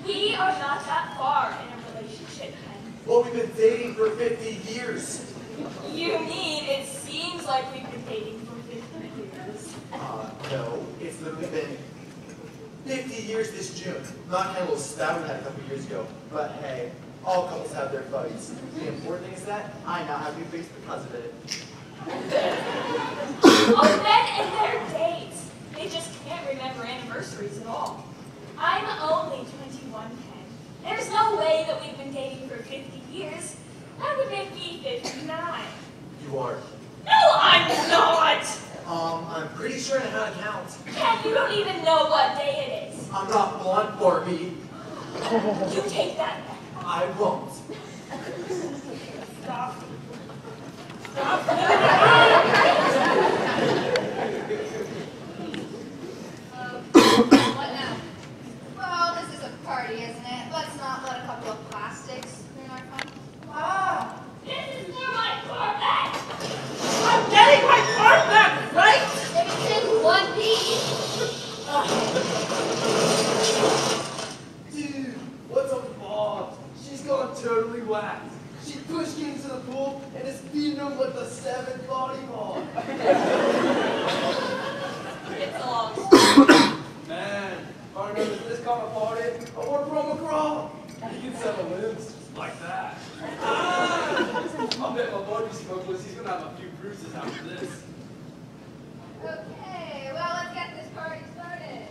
We are not that far in a relationship, Ken. Well, we've been dating for 50 years. You mean it seems like we've been dating for 50 years? Uh, no. It's literally been 50 years this June. Not kind of a little stout had a couple years ago. But hey, all couples have their fights. The important thing is that I now have new face because of it. [COUGHS] Oh, men and their dates. They just can't remember anniversaries at all. I'm only 21, Ken. There's no way that we've been dating for 50 years. That would make me 59. You are. No, I'm not! Um, I'm pretty sure I know how to count. Ken, you don't even know what day it is. I'm not blunt, Barbie. You take that back. I won't. Stop. What now? Well, this is a party, isn't it? Let's not let a couple of plastics ruin our fun. Ah, this is for my Corvette! I'm getting my car back, right? If it's in one piece. Dude, what's a ball? She's gone totally whacked. She pushed me into the pool and is beating him with a seven body ball. It's a long. [COUGHS] Man, I remember this kind of party, I want to run McGraw. You can settle limbs just like that. [LAUGHS] I'll bet my buddy Smokeless, he's gonna have a few bruises after this. Okay, well, let's get this party started.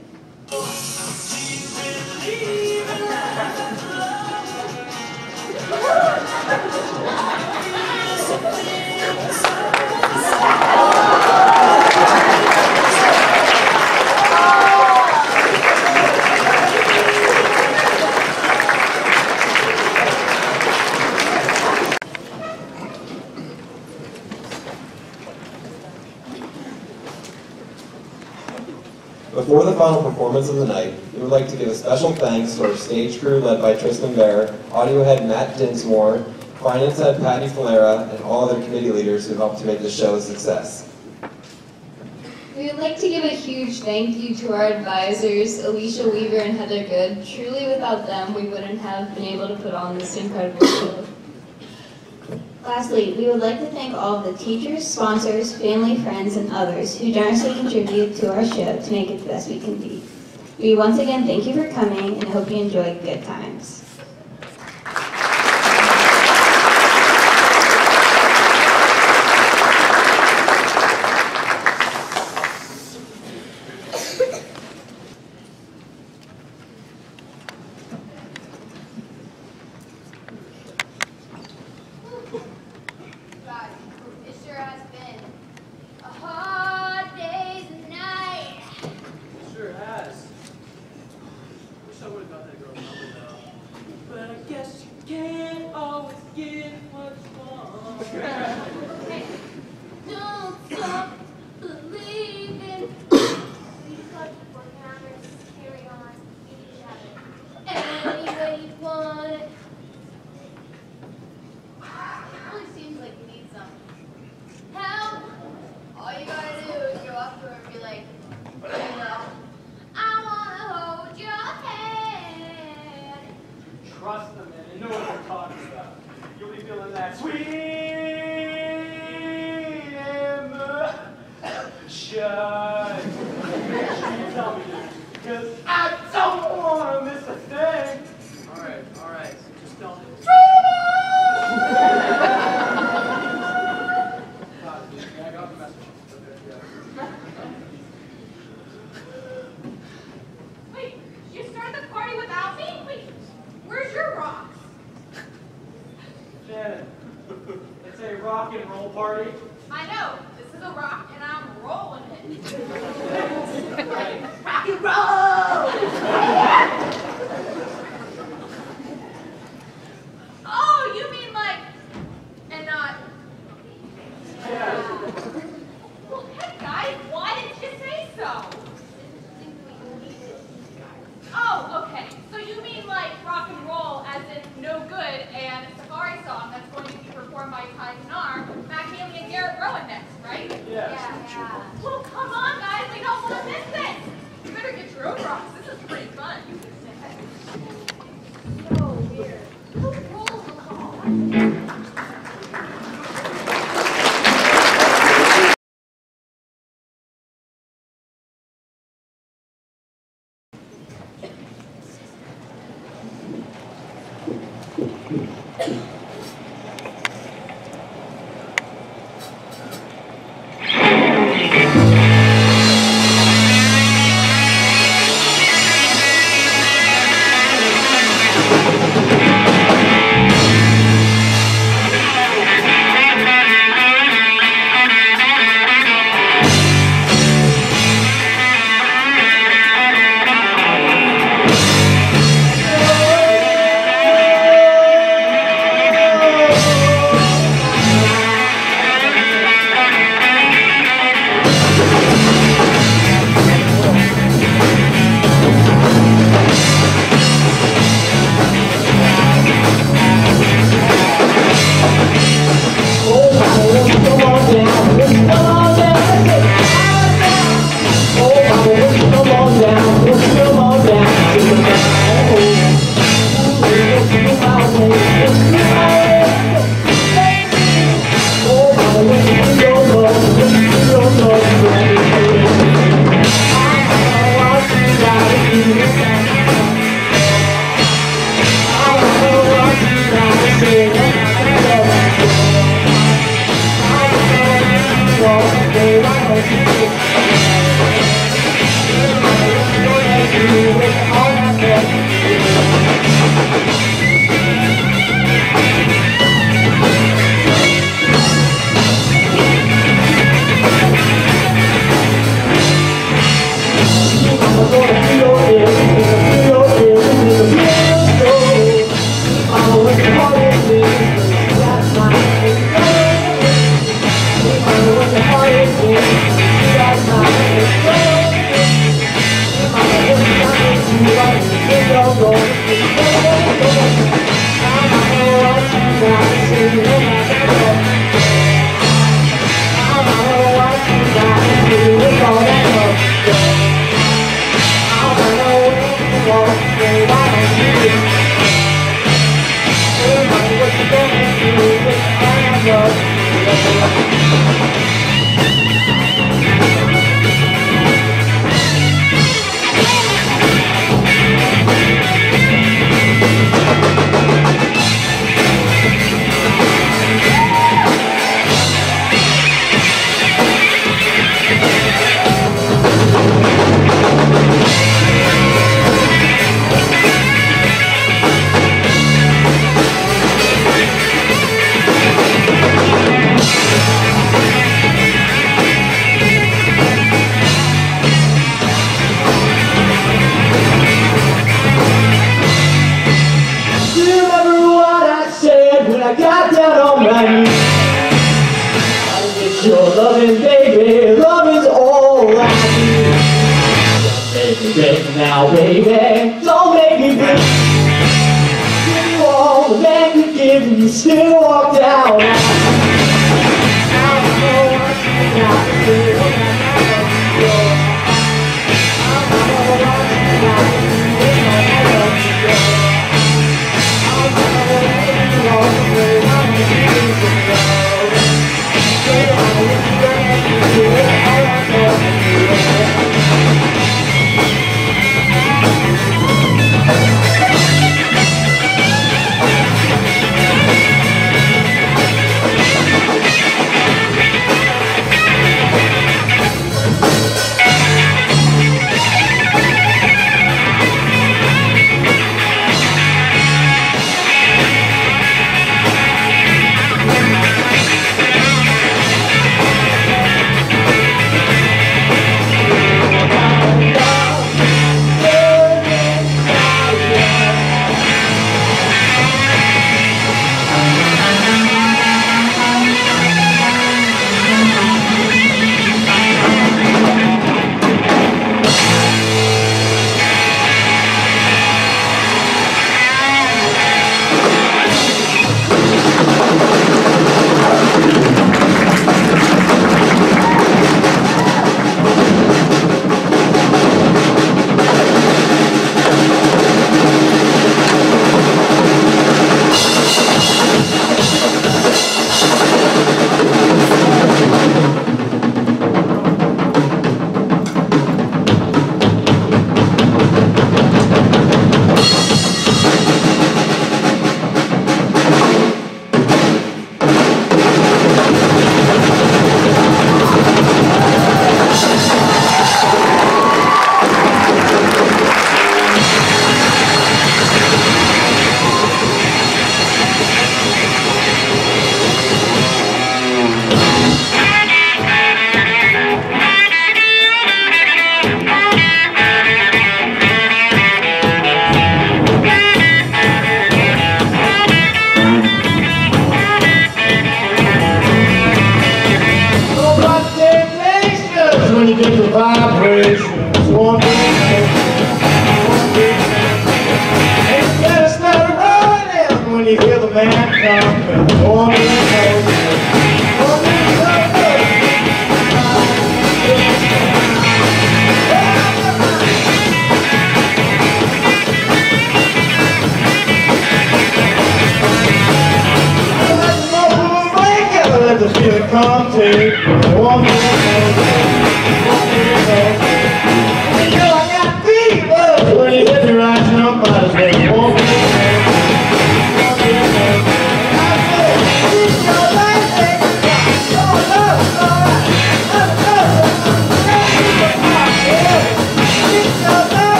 [LAUGHS] Before the final performance of the night, we would like to give a special thanks to our stage crew led by Triston Bair, audio head Matt Dinsmore, finance head Patty Falera, and all other committee leaders who helped to make the show a success. We would like to give a huge thank you to our advisors, Alicia Weaver and Heather Good. Truly without them, we wouldn't have been able to put on this incredible show. Lastly, we would like to thank all of the teachers, sponsors, family, friends, and others who generously contributed to our show to make it the best we can be. We once again thank you for coming and hope you enjoy good times.